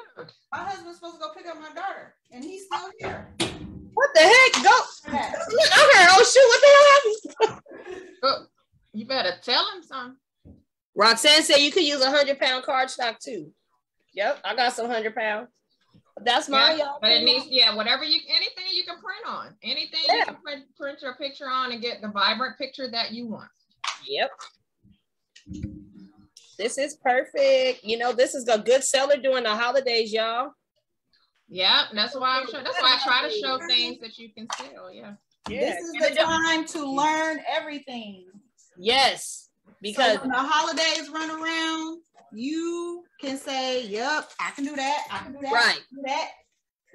My husband's supposed to go pick up my daughter, and he's still here. What the heck? Go. Yeah. Look, I heard. Oh shoot! What the hell happened? Oh, you better tell him something. Roxanne said you could use a hundred pound card stock too. Yep, I got some hundred pound. That's my Yeah, y'all. but it needs, yeah, whatever you, anything you can print on, anything you can print, print your picture on and get the vibrant picture that you want. Yep. This is perfect. You know, this is a good seller during the holidays, y'all. Yeah, that's why I'm sure. That's why I try to show things that you can sell. Yeah. This is the time to learn everything. Yes, because so when the holidays run around, you can say, "Yep, I can do that. I can do that. Right. do that."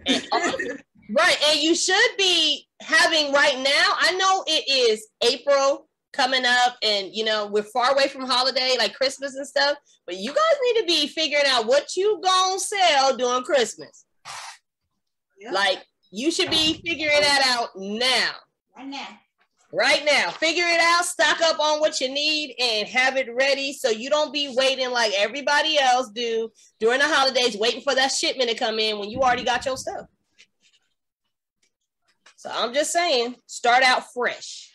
and also, oh, Right. And you should be having right now. I know it is April coming up and you know we're far away from holiday like Christmas and stuff, but you guys need to be figuring out what you gonna sell during Christmas. Yep. Like you should be figuring that out now. Right now. Right now. Figure it out, stock up on what you need and have it ready so you don't be waiting like everybody else do during the holidays waiting for that shipment to come in when you already got your stuff. So I'm just saying, start out fresh.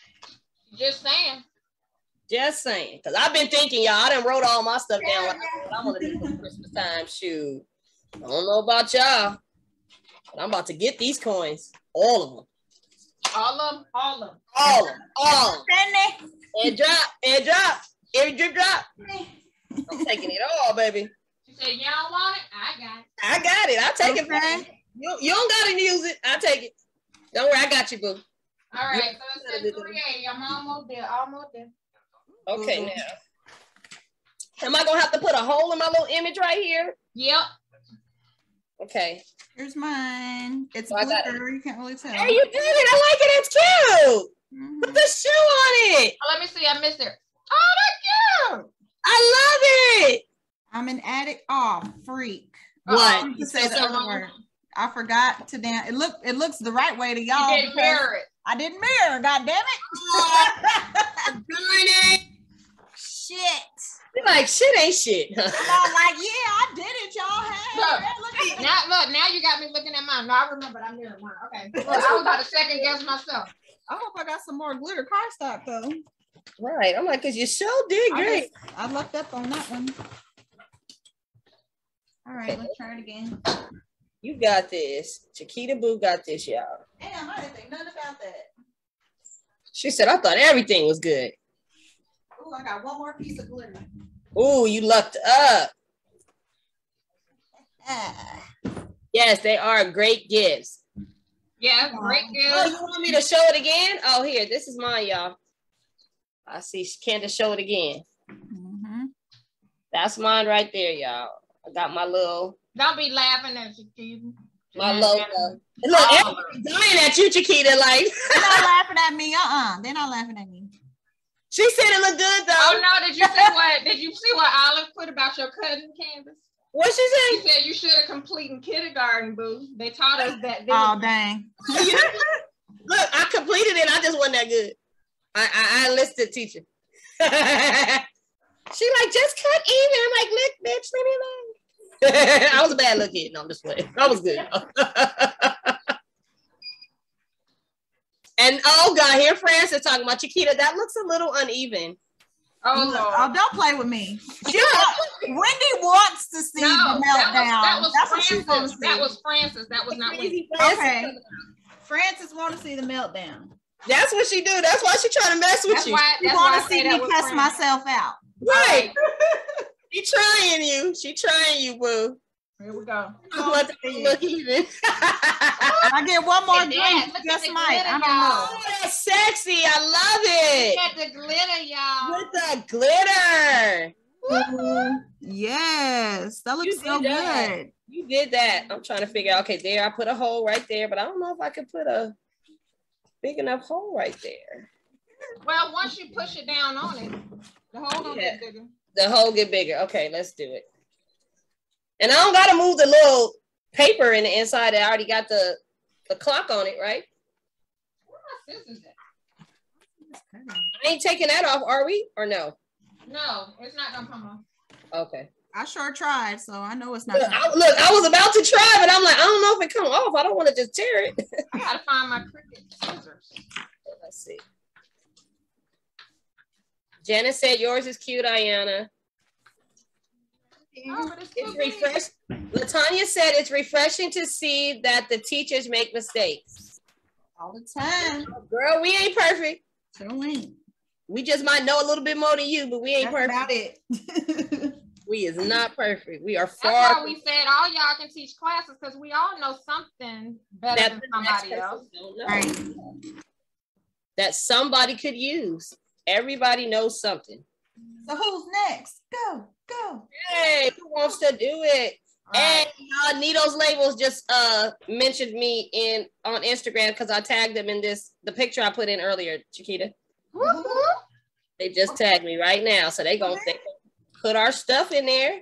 Just saying. Just saying, because I've been thinking, y'all. I done wrote all my stuff down. Like, what I'm gonna do for Christmas time. Shoot, I don't know about y'all, but I'm about to get these coins, all of them, All of them. All of them. all of them, all of them, Penny. and drop, and drop, every drip drop. I'm taking it all, baby. She said, "You don't want it? I got it." I got it. I take it. Okay. baby. You, you don't gotta use it. I take it. Don't worry, I got you, boo. All right. So it says 380. I'm almost there. Almost there. Okay, Mhm. now. Am I gonna have to put a hole in my little image right here? Yep. Okay. Here's mine. It's Oh, I glitter. You can't really tell. There you did it. I like it. It's cute. Mhm. Put the shoe on it. Oh, let me see. I missed it. Oh, that's cute. I love it. I'm an addict. Oh, freak. What? You You say the other word. I forgot to dance. It look. It looks the right way to You y'all. didn't mirror it. I didn't mirror. God damn it. Darn it. shit. You're like shit ain't shit. I'm all like, yeah, I did it, y'all. Hey, Look. man, look at. Now, look. Now you got me looking at mine. No, I remember. I mirrored mine. Okay. Look, I was about to second guess myself. I hope I got some more glitter cardstock though. right. I'm like, cause you so did I, great. just, I lucked up on that one. All right, let's try it again. You got this. Chiquita Boo got this, y'all. Damn, I didn't think nothing about that. She said, I thought everything was good. Oh, I got one more piece of glitter. Ooh, you lucked up. Ah. Yes, they are great gifts. Yeah, great gifts. Oh, you want me to show it again? Oh, here, this is mine, y'all. I see Candace show it again. Mhm. That's mine right there, y'all. I got my little Don't be laughing at you, Keith. my logo. Look, Oh. everybody's dying at you, Chiquita. Like They're not laughing at me. Uh-uh. They're not laughing at me. She said it looked good though. Oh no! Did you see what? Did you see what Olive put about your cousin Candace? What she said? She said? said you should have completed kindergarten, boo. They taught us that. Oh, dang. Look, I completed it. I just wasn't that good. I I, I enlisted teacher. she like just cut even. I'm like, look, bitch, leave me alone. I was a bad little kid. No, I'm just playing. I was good. And oh God, here Francis talking about Chiquita. That looks a little uneven. Oh Oh, don't play with me. Yeah. Wendy wants to see No, the meltdown. that was, that That's was what she's gonna Francis. see. That was Francis. That was not Wendy. Okay. Francis want to see the meltdown. That's what she do. That's why she trying to mess with That's you. why. She want to see me that cuss myself out. Right. she trying you. She trying you, boo. Here we go. Just want to look even. I get one more Look at that. drink. Look at Just the might. I don't know. Oh, that's sexy. I love it. Look at the glitter, y'all. With the glitter. Yes, that looks so that. good. You did that. I'm trying to figure out. Okay, there I put a hole right there, but I don't know if I could put a big enough hole right there. Well, once you push it down on it, the hole don't Yeah. get bigger. The hole get bigger. Okay, let's do it. And I don't gotta move the little paper in the inside. I already got the the clock on it, right? Where my scissors at? I ain't taking that off, are we? Or no? No, it's not gonna come off. Okay. I sure tried, so I know it's not. Look, I, look, I was about to try, but I'm like, I don't know if it come off. I don't want to just tear it. I gotta find my Cricut scissors. Let's see. Janice said yours is cute, Ayana. Oh, it's It's too refresh. Latanya said it's refreshing to see that the teachers make mistakes. all the time. Girl, we ain't perfect. So ain't. We just might know a little bit more than you, but we ain't That's perfect. about it. We is not perfect. We are far. That's why far we said all y'all can teach classes because we all know something better that than somebody else. don't know. right. That somebody could use. Everybody knows something. So who's next? Go, go. Hey, who wants to do it? And uh, Nito's labels just uh mentioned me in on Instagram because I tagged them in this the picture I put in earlier, Chiquita. They just tagged me right now, so they gonna they put our stuff in there.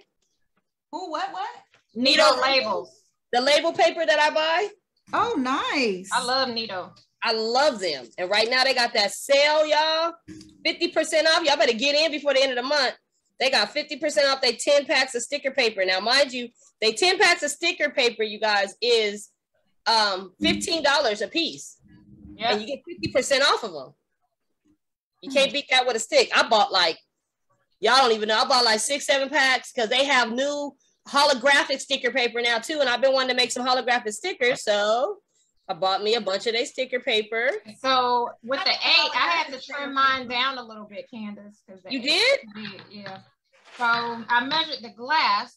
Oh, what, what? Nito labels. The label paper that I buy, Oh, nice. I love Nito. I love them. And right now they got that sale, y'all. 50% off. Y'all better get in before the end of the month. They got 50% off they 10 packs of sticker paper. Now, mind you, they 10 packs of sticker paper, you guys, is um $15 a piece. Yeah. And you get 50% off of them. You can't beat that with a stick. I bought like, y'all don't even know. I bought like six, seven packs because they have new holographic sticker paper now too. And I've been wanting to make some holographic stickers. So I bought me a bunch of their sticker paper. So with the eight, I had to trim mine down a little bit, Candace. 'cause the You did? did, Yeah. So I measured the glass.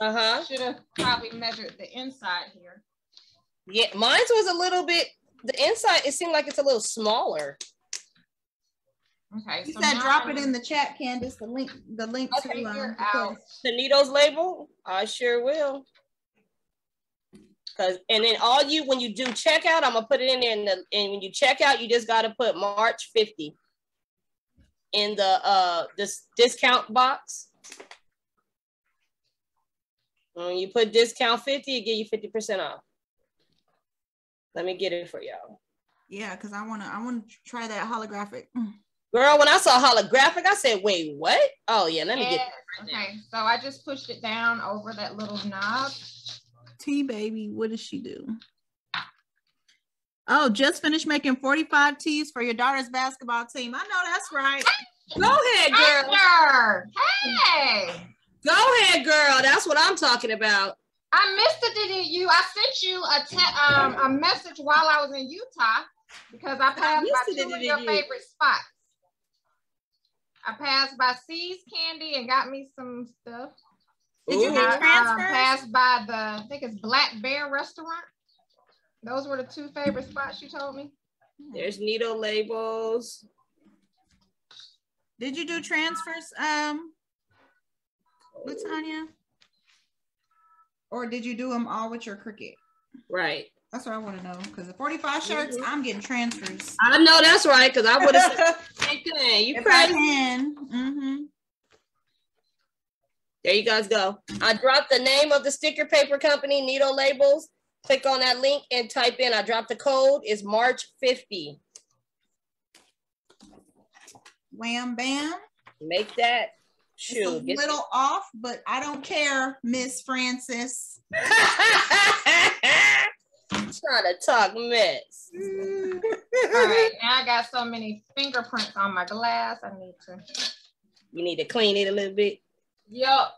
Uh-huh. Should have probably measured the inside here. Yeah, mine was a little bit, the inside, it seemed like it's a little smaller. Okay. You so said drop it in the chat, Candace. The link, the link Okay, to um, you're the out. Nito's label, I sure will. Cause and then all you when you do checkout, I'm gonna put it in there. And, the, and when you check out, you just gotta put March 50 in the uh this discount box. When you put discount 50, it give you 50% off. Let me get it for y'all. Yeah, because I wanna, I wanna try that holographic. Girl, when I saw holographic, I said, wait, what? Oh yeah, let me get Yes, Okay, so I just pushed it down over that little knob. T baby, what does she do? Oh, just finished making 45 tees for your daughter's basketball team. I know that's right. Go ahead, girl. Hey, Go ahead, girl. That's what I'm talking about. I missed it. didn't you? I sent you a te- um a message while I was in Utah because I passed missed by two of your you? favorite spots. I passed by See's Candy and got me some stuff. Did you Ooh. get I, uh, transfers? passed by the I think it's Black Bear Restaurant. Those were the two favorite spots you told me. There's needle labels. Did you do transfers, um, Latanya? Or did you do them all with your Cricut? Right. That's what I want to know. Because the 45 shirts, I'm getting transfers. I know that's right, because I would have said the same thing. You If I crazy. can. Mm-hmm. There you guys go. I dropped the name of the sticker paper company, Needle Labels. Click on that link and type in. I dropped the code. It's March 50. Wham bam. Make that. It's a Shoot. Get little off, but I don't care, Miss Francis. Trying to talk mess. All right, now I got so many fingerprints on my glass. I need to. You need to clean it a little bit. Yup.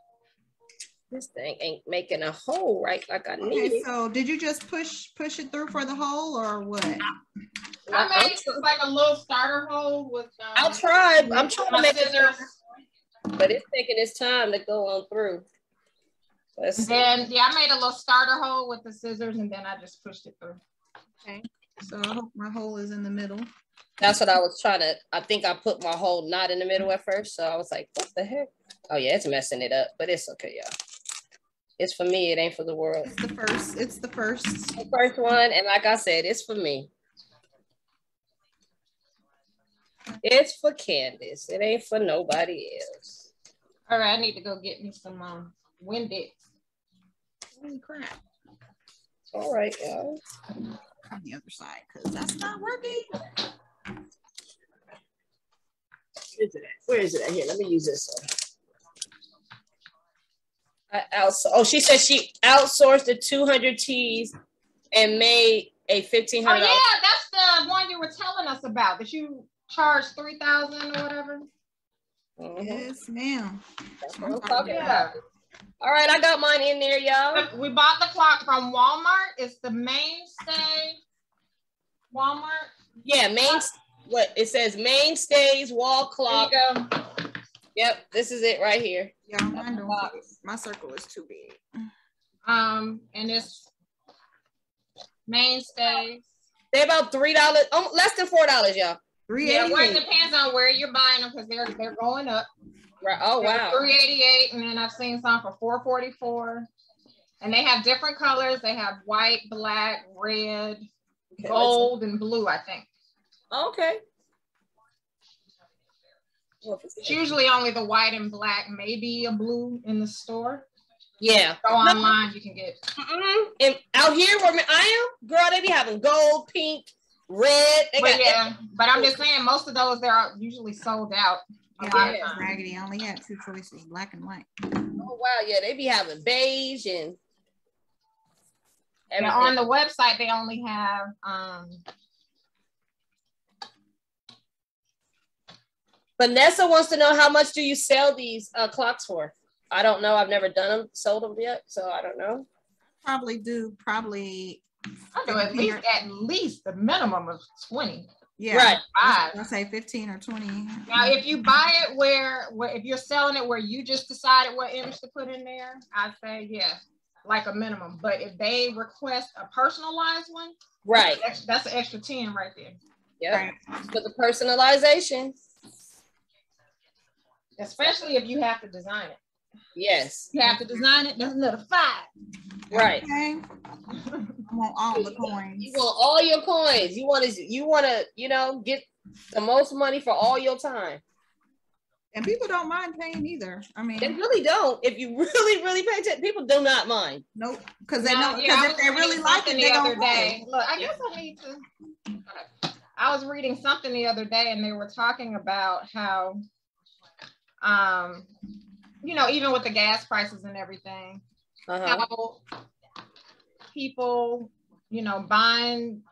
This thing ain't making a hole right like I need Okay, it. so did you just push push it through for the hole or what? I made just like a little starter hole with. Um, I'll try. I'm trying to my make it, scissors. but it's taking its time to go on through. Let's And see. then yeah, I made a little starter hole with the scissors, and then I just pushed it through. Okay. So I hope my hole is in the middle. That's what I was trying to. I think I put my whole knot in the middle at first, so I was like, "What the heck?" Oh yeah, it's messing it up, but it's okay, y'all. It's for me. It ain't for the world. It's the first. It's the first. The first one, and like I said, it's for me. It's for Candace. It ain't for nobody else. All right, I need to go get me some um, Windex. Holy crap. All right, y'all. On the other side, because that's not working. Where is it at? Where is it at? Here, let me use this one. I outs- oh, she said she outsourced the 200 teas and made a $1,500. Oh yeah, that's the one you were telling us about that you charged three thousand or whatever. Mhm. Yes, ma'am. That's what I'm talking about. All right, I got mine in there, y'all. We bought the clock from Walmart. It's the mainstay Walmart. Yeah, main. What it says, mainstays wall clock. There you go. Yep, this is it right here. Yeah, mine don't fit. My circle is too big. Um, and it's mainstays. They're about three dollars, oh, less than four dollars, y'all. Three Yeah, well, it depends on where you're buying them because they're they're going up. Right. Oh wow. Three eighty eight, and then I've seen some for four forty four. And they have different colors. They have white, black, red, Okay, gold, and blue, I think. Okay. It's usually only the white and black, maybe a blue in the store. Yeah. Go online, you can get. Mm-mm. And out here where I am, girl, they be having gold, pink, red. They But got yeah, but I'm just saying, most of those they're usually sold out. A Yeah, of times. Raggedy only had two choices, black and white. Oh wow, yeah, they be having beige and And on the website, they only have um Vanessa wants to know how much do you sell these uh, clocks for? I don't know. I've never done them, sold them yet, so I don't know. Probably do probably I know at least at least the minimum of 20. yeah. Right. Five. I'll say 15 or 20. Now, if you buy it where, where if you're selling it where you just decided what image to put in there, I'd say yeah, like a minimum. But if they request a personalized one, Right. that's, that's an extra 10 right there. Yeah, Right. For the personalization. Especially if you have to design it. Yes. You have to design it, that's another five. Right. Okay. I want all the coins. You want all your coins. You want to. You want to. You know, get the most money for all your time. And people don't mind paying either. I mean, They really don't. If you really, really pay attention, people do not mind. nope. Because they Now, know. Because I if they really reading like it, something they the gonna other pay. day. Look, I guess I need to. I was reading something the other day, and they were talking about how, um, you know, even with the gas prices and everything, Uh-huh. how people, you know, buying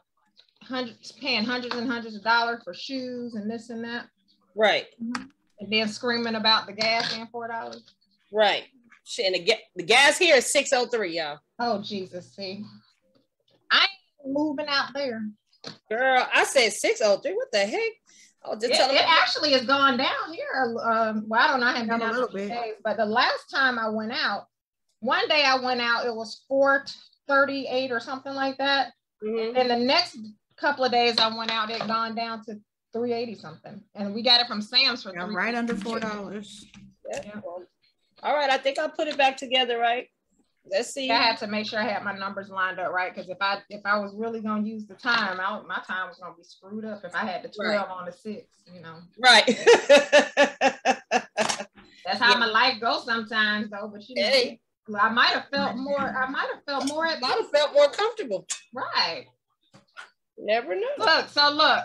hundreds, paying hundreds and hundreds of dollars for shoes and this and that, Right. And then screaming about the gas being four dollars. Right. Shit, and the, ga- the gas here is 603, y'all. Oh Jesus, see, I ain't moving out there. Girl, I said 603. What the heck? I was just It, telling it them. actually has gone down here. Um, well, I don't know. I haven't been a out little for bit. days, but the last time I went out, one day I went out, it was four thirty-eight or something like that. Mhm. And the next couple of days I went out, it gone down to three eighty something, and we got it from Sam's for Yeah, three. right under four dollars. Yeah, well, all right, I think I'll put it back together, right? Let's see. I had to make sure I had my numbers lined up right because if I if I was really gonna use the time, I, my time was gonna be screwed up if I had the twelve on the six. You know, Right. that's how Yeah. my life goes sometimes, though. But you know, Hey. I might have felt more. I might have felt more at Might have felt more comfortable. right. Never know. Look, so look,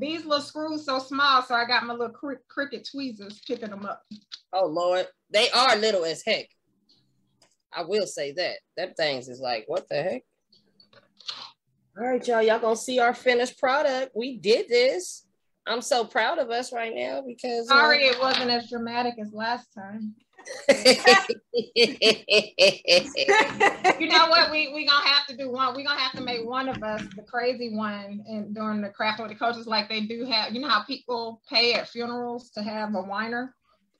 these little screws so small, so I got my little cri- Cricut tweezers picking them up. Oh Lord, they are little as heck. I will say that. That things is like, what the heck? All right, y'all. Y'all gonna see our finished product. We did this. I'm so proud of us right now because. uh, Sorry, it wasn't as dramatic as last time. You know what? We we gonna have to do one. We gonna have to make one of us the crazy one, and during the craft with the coaches, like they do have. You know how people pay at funerals to have a whiner.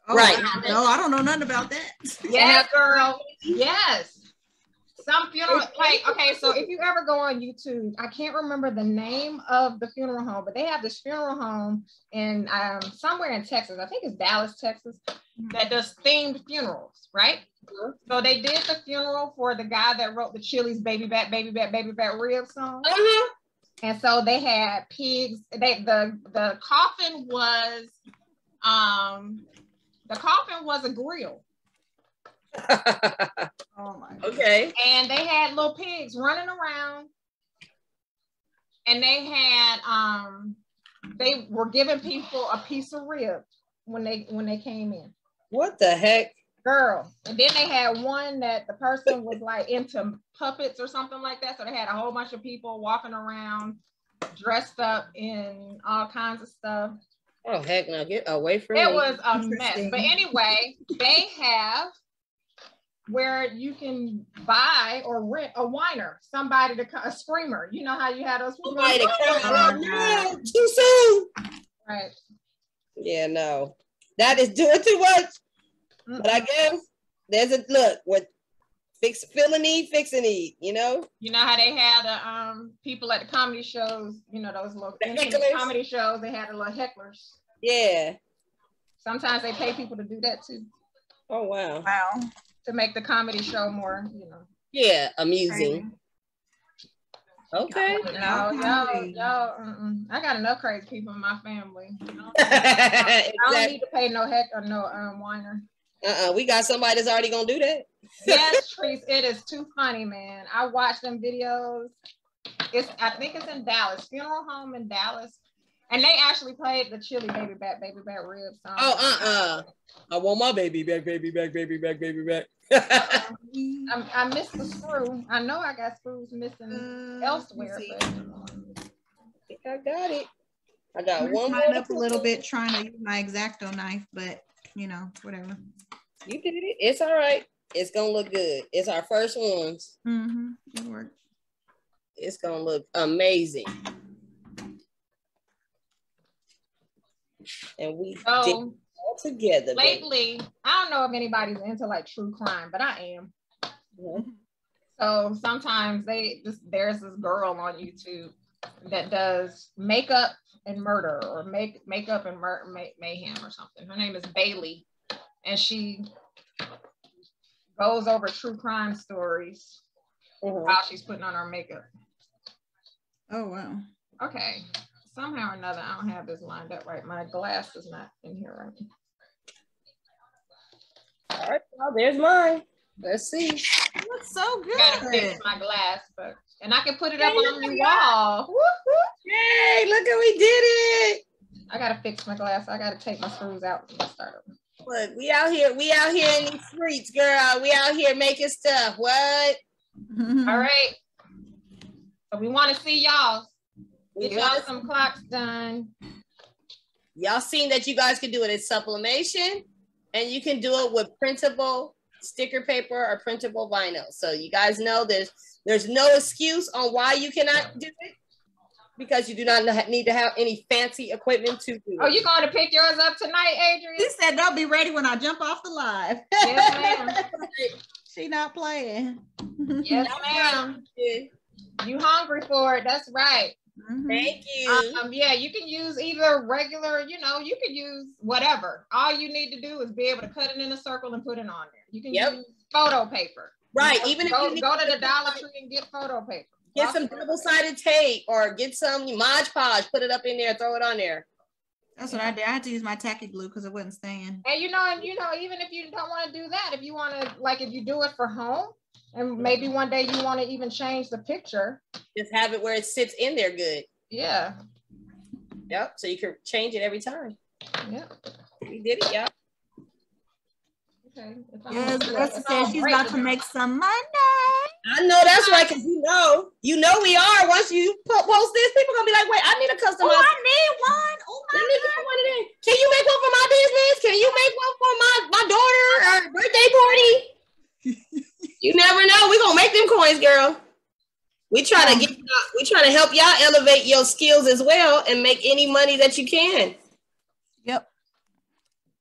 Oh, Right. wow. No, I don't know nothing about that. Yeah, girl. Yes. Some funeral, like, okay, so if you ever go on YouTube, I can't remember the name of the funeral home, but they have this funeral home in um, somewhere in Texas. I think it's Dallas, Texas, that does themed funerals, right? Mhm. So they did the funeral for the guy that wrote the Chili's Baby Back, Baby Back, Baby Back rib song. Uh-huh. And so they had pigs. They the the coffin was um the coffin was a grill. Oh my. okay. and they had little pigs running around and they had um they were giving people a piece of rib when they when they came in What the heck? girl and then they had one that the person was like into puppets or something like that so they had a whole bunch of people walking around dressed up in all kinds of stuff Oh heck no! Get away from it me. was a mess. But anyway, they have where you can buy or rent a whiner, somebody to a screamer. You know how you had those Somebody to come Oh, No, too soon. right? Yeah, no, that is doing too much. But I guess there's a look with fix filling need, fixing need. You know. You know how they had uh, um people at the comedy shows. You know those little The intimate hecklers? comedy shows. They had the little hecklers. Yeah. Sometimes they pay people to do that too Oh wow. Wow. To make the comedy show more. You know. Yeah, amusing. Okay. No, y'all, y'all, mm-mm. I got enough crazy people in my family. I don't exactly. need to pay no heck or no um whiner. Uh-uh. We got somebody that's already gonna do that. Yes, Trees, it is too funny, man. I watch them videos. It's I think it's in Dallas, funeral home in Dallas. And they actually played the Chili Baby Back, Baby Back Rib song. Oh, uh-uh. I want my baby back, baby back, baby back, baby back. I, I missed the screw. I know I got screws missing Uh, elsewhere, let me see. but I got it. I got I'm one more. up a little bit trying to use my X-Acto knife, but you know, whatever. You did it. It's all right. It's gonna look good. It's our first ones. Mm-hmm. It worked. It's gonna look amazing. And we did it all together. baby. lately, I don't know if anybody's into like true crime, but I am. Mhm. So sometimes they just there's this girl on YouTube that does makeup and murder or make makeup and mur- may- mayhem or something. Her name is Bailey, and she goes over true crime stories Mhm. while she's putting on her makeup. Oh wow. Okay, somehow or another, I don't have this lined up right. My glass is not in here right. All right, well, there's mine. Let's see. That's so good. Gotta fix my glass, but and I can put it up on look the at wall. Whoop, whoop. Yay, look at we did it. I gotta fix my glass. I gotta take my screws out and start over. Look, we out here, we out here in these streets, girl. We out here making stuff. What? All right. So we want to see y'all. Get y'all some clocks done. Y'all seen that you guys can do it in sublimation and you can do it with printable sticker paper or printable vinyl. So you guys know there's there's no excuse on why you cannot do it because you do not need to have any fancy equipment to do oh, it. Oh, you going to pick yours up tonight, She Adrian? said they'll be ready when I jump off the live. Yes, ma'am. she not playing. Yes, ma'am. You hungry for it? That's right. Mhm. Thank you. Um, yeah, you can use either regular, you know, you can use whatever. All you need to do is be able to cut it in a circle and put it on there. You can Yep. use photo paper. right. Go- Even if go, you need go to to the Dollar Tree and get photo paper. get some double-sided tape or get some Mod Podge, put it up in there, throw it on there. That's what I did. I had to use my tacky glue because it wasn't staying. And you know, and you know, even if you don't want to do that, if you want to, like, if you do it for home, and maybe one day you want to even change the picture, Just have it where it sits in there good. yeah, Yep. So you can change it every time. yeah. We did it, y'all. Okay. Yes, gonna Vanessa if said she's about to make some money. I know that's right, because you know, you know we are. Once you post this, people are gonna be like, wait, I need a Oh, customized. I need one. Oh Let my me get one of them. Can you make one for my business? Can you make one for my, my daughter or birthday party? you never know. We're gonna make them coins, girl. We trying to get y'all- we trying to help y'all elevate your skills as well and make any money that you can. Yep.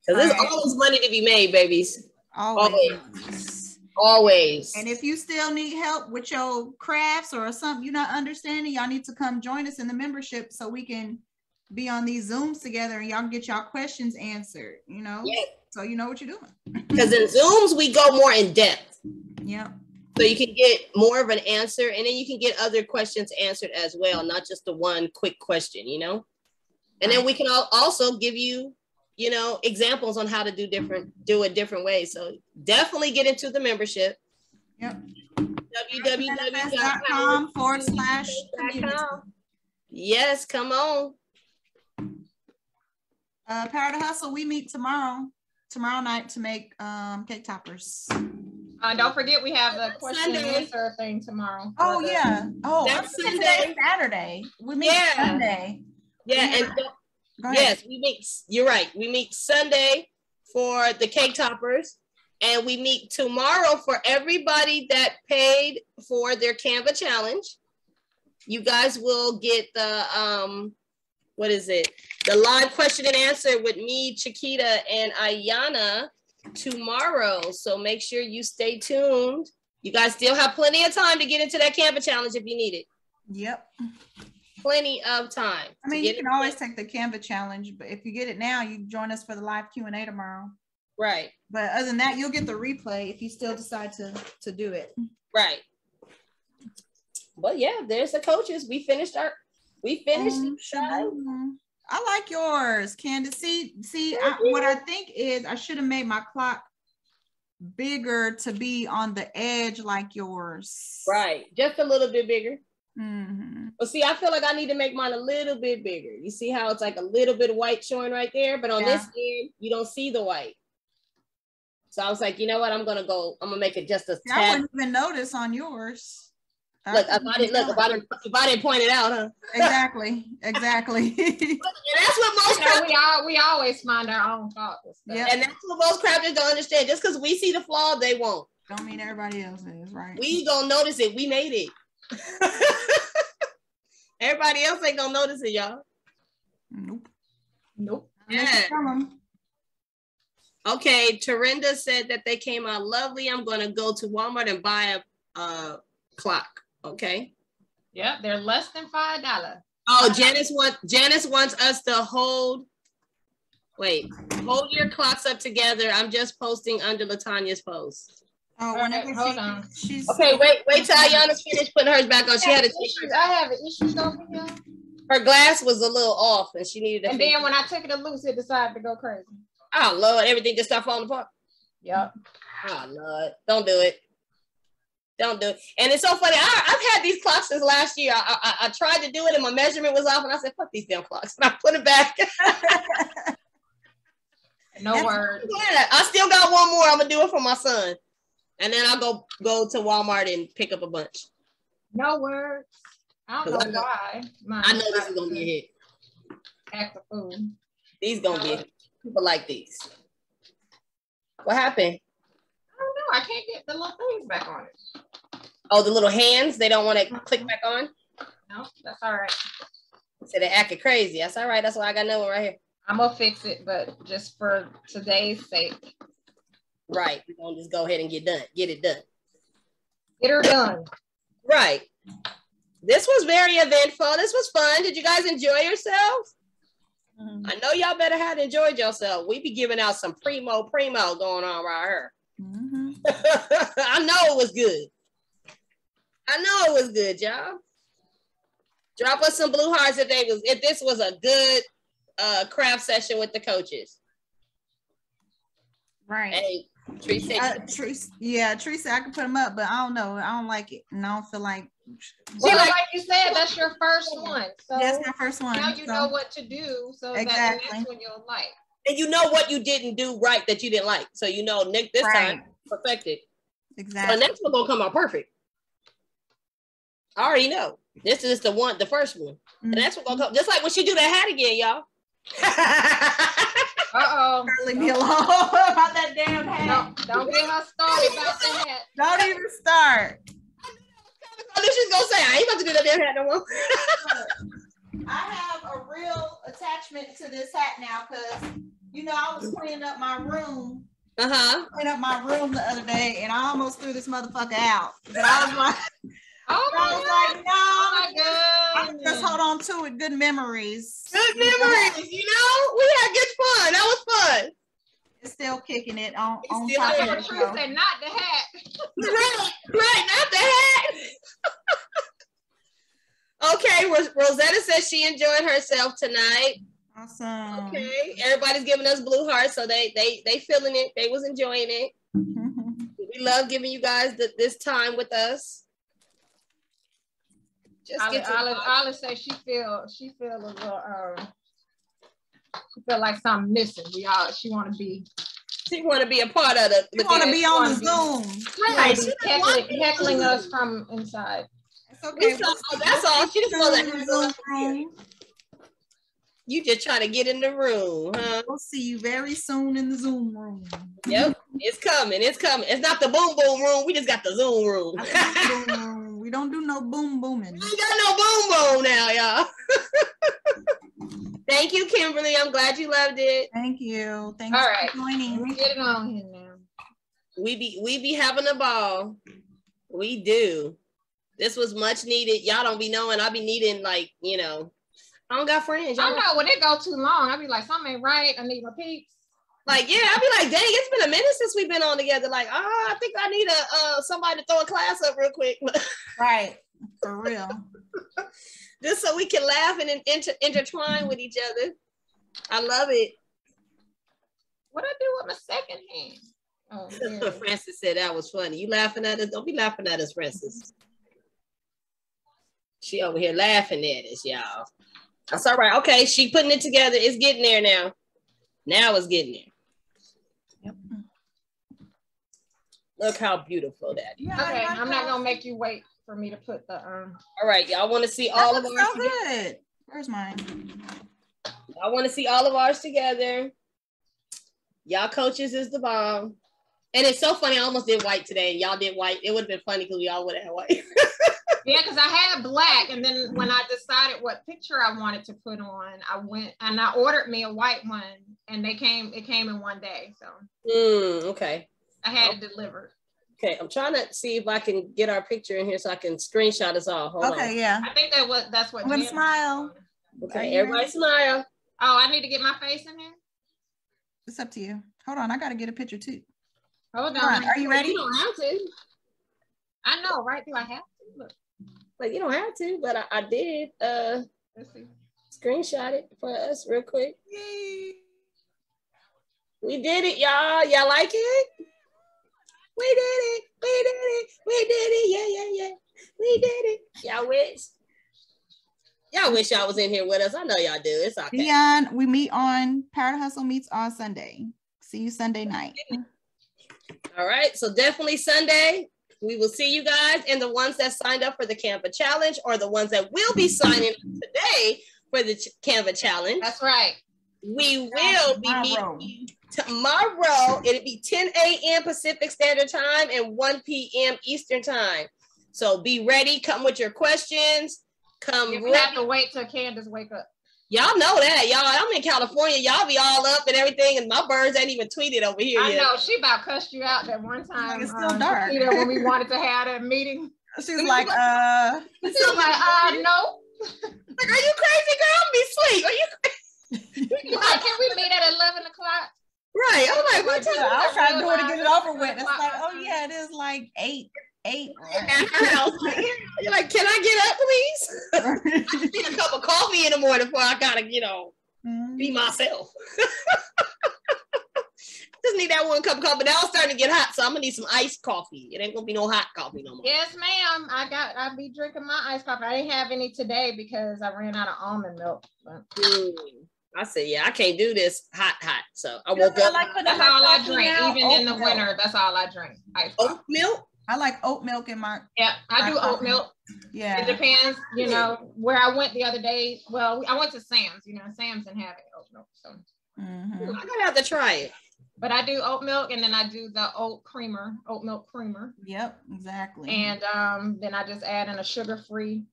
Because there's Alright. always money to be made, babies. Always. Always. And if you still need help with your crafts or something you're not understanding, y'all need to come join us in the membership so we can be on these Zooms together and y'all can get y'all questions answered, you know? Yeah. So you know what you're doing. Because in Zooms, we go more in depth. Yeah. So you can get more of an answer and then you can get other questions answered as well, not just the one quick question, you know? And then we can all also give you, you know, examples on how to do different, do it different ways. So definitely get into the membership. Yep. www.power.com. forward slash. Yes, come on. Uh, Power to Hustle, we meet tomorrow, tomorrow night to make um, cake toppers. Uh, don't forget, we have the That's question and answer thing tomorrow. Oh, the- yeah. Oh, That's Sunday. Saturday. We meet Yeah. Sunday. Yeah, and Go ahead. Yes, we meet. You're right. We meet Sunday for the cake toppers, and we meet tomorrow for everybody that paid for their Canva challenge. You guys will get the um, what is it? The live question and answer with me, Chiquita, and Ayana tomorrow. So make sure you stay tuned. You guys still have plenty of time to get into that Canva challenge if you need it. Yep. Plenty of time. I mean, you can always take the Canva challenge, but if you get it now, you join us for the live Q and A tomorrow. right. But other than that, you'll get the replay if you still decide to to do it. Right. But yeah, there's the coaches. We finished our we finished shaboom. I like yours, Candace. See, see, I, what I think is I should have made my clock bigger to be on the edge like yours. right. Just a little bit bigger. Mhm. But see, I feel like I need to make mine a little bit bigger. You see how it's like a little bit of white showing right there, but on this end, you don't see the white. So I was like, you know what? I'm gonna go. I'm gonna make it just a See, I wouldn't even notice on yours. Look, if I didn't look, if I didn't, if I didn't point it out, huh? exactly, exactly. And that's what most You know, we all we always find our own faults. Yeah. and that's what most crafters don't understand. Just because we see the flaw, they won't. Don't mean everybody else is right. We gonna notice it. We made it. Everybody else ain't gonna notice it, y'all. nope. Nope. Yeah. Okay, Tarinda said that they came out lovely. I'm gonna go to Walmart and buy a, a clock. Okay. Yep, they're less than five dollars. Oh, Janice want Janice wants us to hold. Wait, hold your clocks up together. I'm just posting under Latanya's post. Oh, right, hold she, on. she's Okay, wait, wait till Ayana's finished putting hers back on. She had to take issues. I have issues over here. her glass was a little off, and she needed to. And then it. when I took it to loose, it decided to go crazy. oh Lord, everything just stopped falling apart. Yep. Oh Lord, don't do it. Don't do it. And it's so funny. I, I've had these clocks since last year. I, I, I tried to do it, and my measurement was off, and I said, "Fuck these damn clocks," and I put it back. No That's- word. I still got one more. I'm gonna do it for my son, and then I'll go go to Walmart and pick up a bunch. No word. I don't I know why. Mine I know this is gonna be a hit. Act a fool. These gonna be people like these. What happened? I don't know. I can't get the little things back on it. Oh, the little hands. They don't want to click back on. No, that's all right. So they acting crazy. That's all right. That's why I got another one right here. I'm gonna fix it, but just for today's sake, Right. We're gonna just go ahead and get done. Get it done. get her done. Right. This was very eventful. This was fun. Did you guys enjoy yourselves? I know y'all better have enjoyed yourself. We be giving out some primo primo going on right here. Mhm. I know it was good. I know it was good, y'all. Drop us some blue hearts if they was if this was a good uh craft session with the coaches. Right. Hey, Tree said Uh, Teresa, yeah, Teresa, I can put them up, but I don't know. I don't like it, and I don't feel like Well, like- like you said, that's your first one. So that's my first one. now you so- know what to do, so that Exactly. the next one you'll like. and you know what you didn't do right that you didn't like. So you know Nick this Right. time perfected. Exactly. The next one gonna come out perfect. I already know. This is the one, the first one. Mm-hmm. The next one gonna come just like when she do that hat again, y'all. Uh oh. Leave me alone about that damn hat. Don't, don't get her started about that. Don't even start. I knew she was gonna say I ain't about to do that damn hat no more. I have a real attachment to this hat now because you know I was cleaning up my room, Uh-huh. cleaning up my room the other day, and I almost threw this motherfucker out. But I was like, Oh I my like, god. Oh my no, I god. just hold on to it. Good memories. Good memories, you know? We had good fun. That was fun. It's still kicking it on, It's on still top there. of the show. said not the hat. right, right, not the hat. okay, Rosetta says she enjoyed herself tonight. Awesome. Okay, everybody's giving us blue hearts, so they they they feeling it. They was enjoying it. We love giving you guys the, this time with us. Just Olive, get to Olive, Olive say she feel she feel a little um she feel like something missing. We all she want to be she want to be a part of the. You want to be on the wanna Zoom. Right, she she wanna want be to heckling, heckling us from inside. It's okay. Saw- oh, that's all. She just want in the to Zoom room. You just trying to get in the room, huh? We'll see you very soon in the Zoom room. Yep, it's coming. It's coming. It's not the boom boom room. We just got the Zoom room. I we think Zoom room. We don't do no boom booming. ain't got no boom boom now, y'all. Thank you, Kimberly. I'm glad you loved it. Thank you. Thanks All for right. Let joining. me get it on here now. We be we be having a ball. We do. This was much needed. Y'all don't be knowing. I be needing like you know. I don't got friends. I Y'all know when it go too long, I be like, something ain't right. I need my peeps. Like, yeah, I'd be like, dang, it's been a minute since we've been on together. Like, ah, oh, I think I need a uh somebody to throw a class up real quick. right. For real. Just so we can laugh and inter- intertwine with each other. I love it. What I do with my second hand? Oh, Francis said that was funny. You laughing at us? Don't be laughing at us, Francis. She over here laughing at us, y'all. That's all right. Okay, she putting it together. It's getting there now. Now it's getting there. Look how beautiful that is. Yeah, okay, I'm not gonna make you wait for me to put the um. All right, y'all want to see all of ours? So good. Where's mine? I want to see all of ours together. Y'all coaches is the bomb. And it's so funny. I almost did white today. Y'all did white. It would have been funny because we all would have had white. yeah, because I had black, and then when I decided what picture I wanted to put on, I went and I ordered me a white one, and they came. It came in one day, so. Mm, okay. I had it delivered. Okay, I'm trying to see if I can get our picture in here so I can screenshot us all. Hold okay, on. yeah. I think that was that's what. One smile. Okay, everybody smile. Oh, I need to get my face in here. It's up to you. Hold on, I got to get a picture too. Hold on. Are you ready? You don't have to. I know, right? Do I have to? Look. But you don't have to, but I, I did uh Let's see. screenshot it for us real quick. Yay. We did it, y'all. Y'all like it? We did it. We did it. We did it. Yeah, yeah, yeah. We did it. Y'all wish. Y'all wish y'all was in here with us. I know y'all do. It's okay. Dion, we meet on Power Hustle meets on Sunday. See you Sunday night. All right. So definitely Sunday. We will see you guys and the ones that signed up for the Canva challenge or the ones that will be signing up today for the Canva challenge. That's right. We will be meeting tomorrow. It'll be 10 a.m. Pacific Standard Time and 1 p.m. Eastern Time. So be ready. Come with your questions. Come. You have to wait till Candace wake up. Y'all know that, y'all. I'm in California. Y'all be all up and everything, and my birds ain't even tweeted over here. I yet. know she about cussed you out that one time. Like it's still um, dark. when we wanted to have a meeting. She's like, uh. She's like, uh, no. like, are you crazy, girl? Be sweet. Are you? like, can we meet at eleven o'clock? Right. I'm like, what time? I was trying to do it to get it over with. It's like, oh yeah, it is like eight eight. You're like, can I get up, please? I need a cup of coffee in the morning before I gotta, you know, mm-hmm. be myself. Just need that one cup of coffee. Now it's starting to get hot, so I'm gonna need some iced coffee. It ain't gonna be no hot coffee no more. Yes, ma'am. I got. I'll be drinking my iced coffee. I didn't have any today because I ran out of almond milk. But... I said, yeah, I can't do this hot, hot. So I woke up. Like that's all I drink, even in the winter. That's all I drink. Oat milk. I like oat milk in my. Yeah, I do oat milk. Yeah. It depends, you know, where I went the other day. Well, I went to Sam's, you know, Sam's and have oat milk. So mm-hmm. I'm gonna have to try it. But I do oat milk and then I do the oat creamer, oat milk creamer. Yep, exactly. And um, then I just add in a sugar-free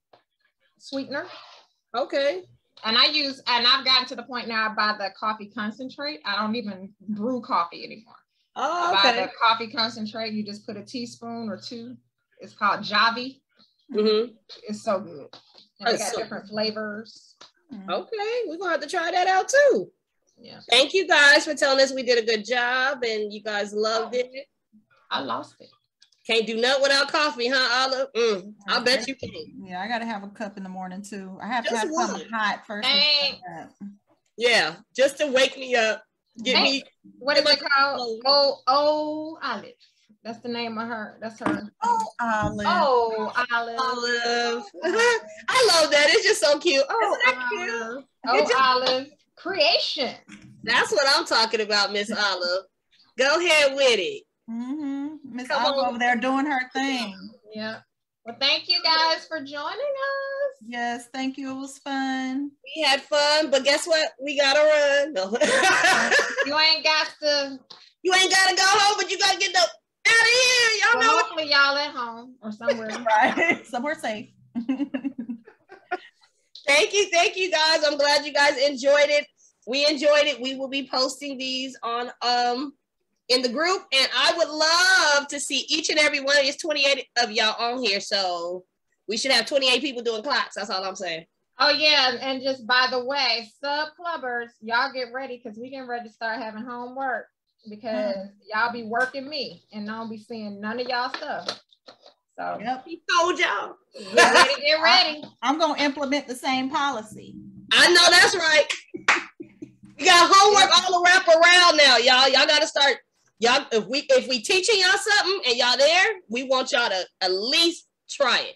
sweetener. Okay. And I use, and I've gotten to the point now I buy the coffee concentrate. I don't even brew coffee anymore. Oh, okay. Buy the coffee concentrate. You just put a teaspoon or two. It's called Javy. Mm-hmm. It's so good. And they got so different flavors. Mm-hmm. Okay, we're gonna have to try that out too. Yeah. Thank you guys for telling us we did a good job and you guys loved oh, it. I lost it. Can't do nothing without coffee, huh, Olive? Mm, I bet you can. Yeah, I gotta have a cup in the morning too. I have just to have one. something hot first. Yeah, just to wake me up. Get me. What is it called? Oh, oh, Olive. That's the name of her. That's her. Oh, Olive. Oh, Olive. Olive. I love that. It's just so cute. Oh, Isn't that cute? Oh, just... Olive. Creation. That's what I'm talking about, Miss Olive. Go ahead with it. Mm-hmm. Miss Olive over there doing her thing. Yeah. Well, thank you guys for joining us. Yes, thank you. It was fun. We had fun, but guess what? We gotta run. No. you ain't got to. You ain't gotta go home, but you gotta get the out of here. Y'all well, know. Hopefully, y'all at home or somewhere. right, somewhere safe. thank you, thank you, guys. I'm glad you guys enjoyed it. We enjoyed it. We will be posting these on um in the group, and I would love to see each and every one of these 28 of y'all on here. So we should have 28 people doing clocks. That's all I'm saying. Oh yeah, and just by the way, sub clubbers, y'all get ready because we getting ready to start having homework because mm. y'all be working me and I don't be seeing none of y'all stuff. So yep. he told y'all. Get ready, get ready. I, am gonna implement the same policy. I know that's right. we got homework all wrap around now, y'all. Y'all gotta start. Y'all, if we if we teaching y'all something and y'all there, we want y'all to at least try it.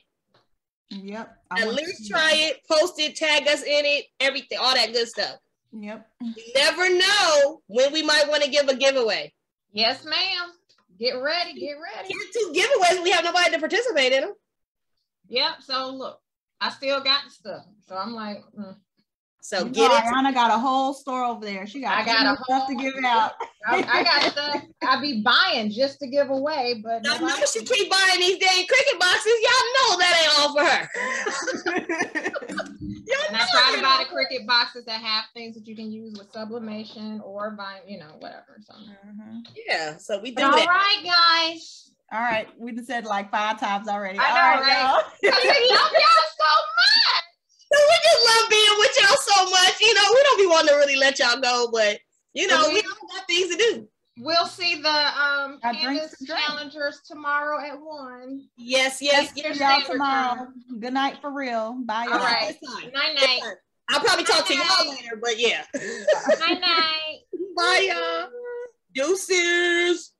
Yep. I At least try it, post it, tag us in it, everything, all that good stuff. Yep. You never know when we might want to give a giveaway. Yes, ma'am. Get ready, get ready. Get two giveaways. We have nobody to participate in them. Yep. So look, I still got the stuff. So I'm like, mm. So you get know, it. Ayana got a whole store over there. She got I got a stuff to give out. I, I, got stuff I be buying just to give away, but I know she keep buying these dang Cricut boxes. Y'all know that ain't all for her. and I try to buy the Cricut boxes that have things that you can use with sublimation or buy, you know, whatever. So mm-hmm. yeah, so we do all that. All right, guys. All right, we just said like five times already. I know, all right? Y'all. I love y'all so much we just love being with y'all so much. You know, we don't be wanting to really let y'all go, but you know, we, we all got things to do. We'll see the um Canvas challengers tomorrow at one. Yes, yes, yes. Y'all tomorrow. Good night for real. Bye. All right. Night night. I'll probably talk night, to y'all later, but yeah. night night. Bye y'all. Deuces.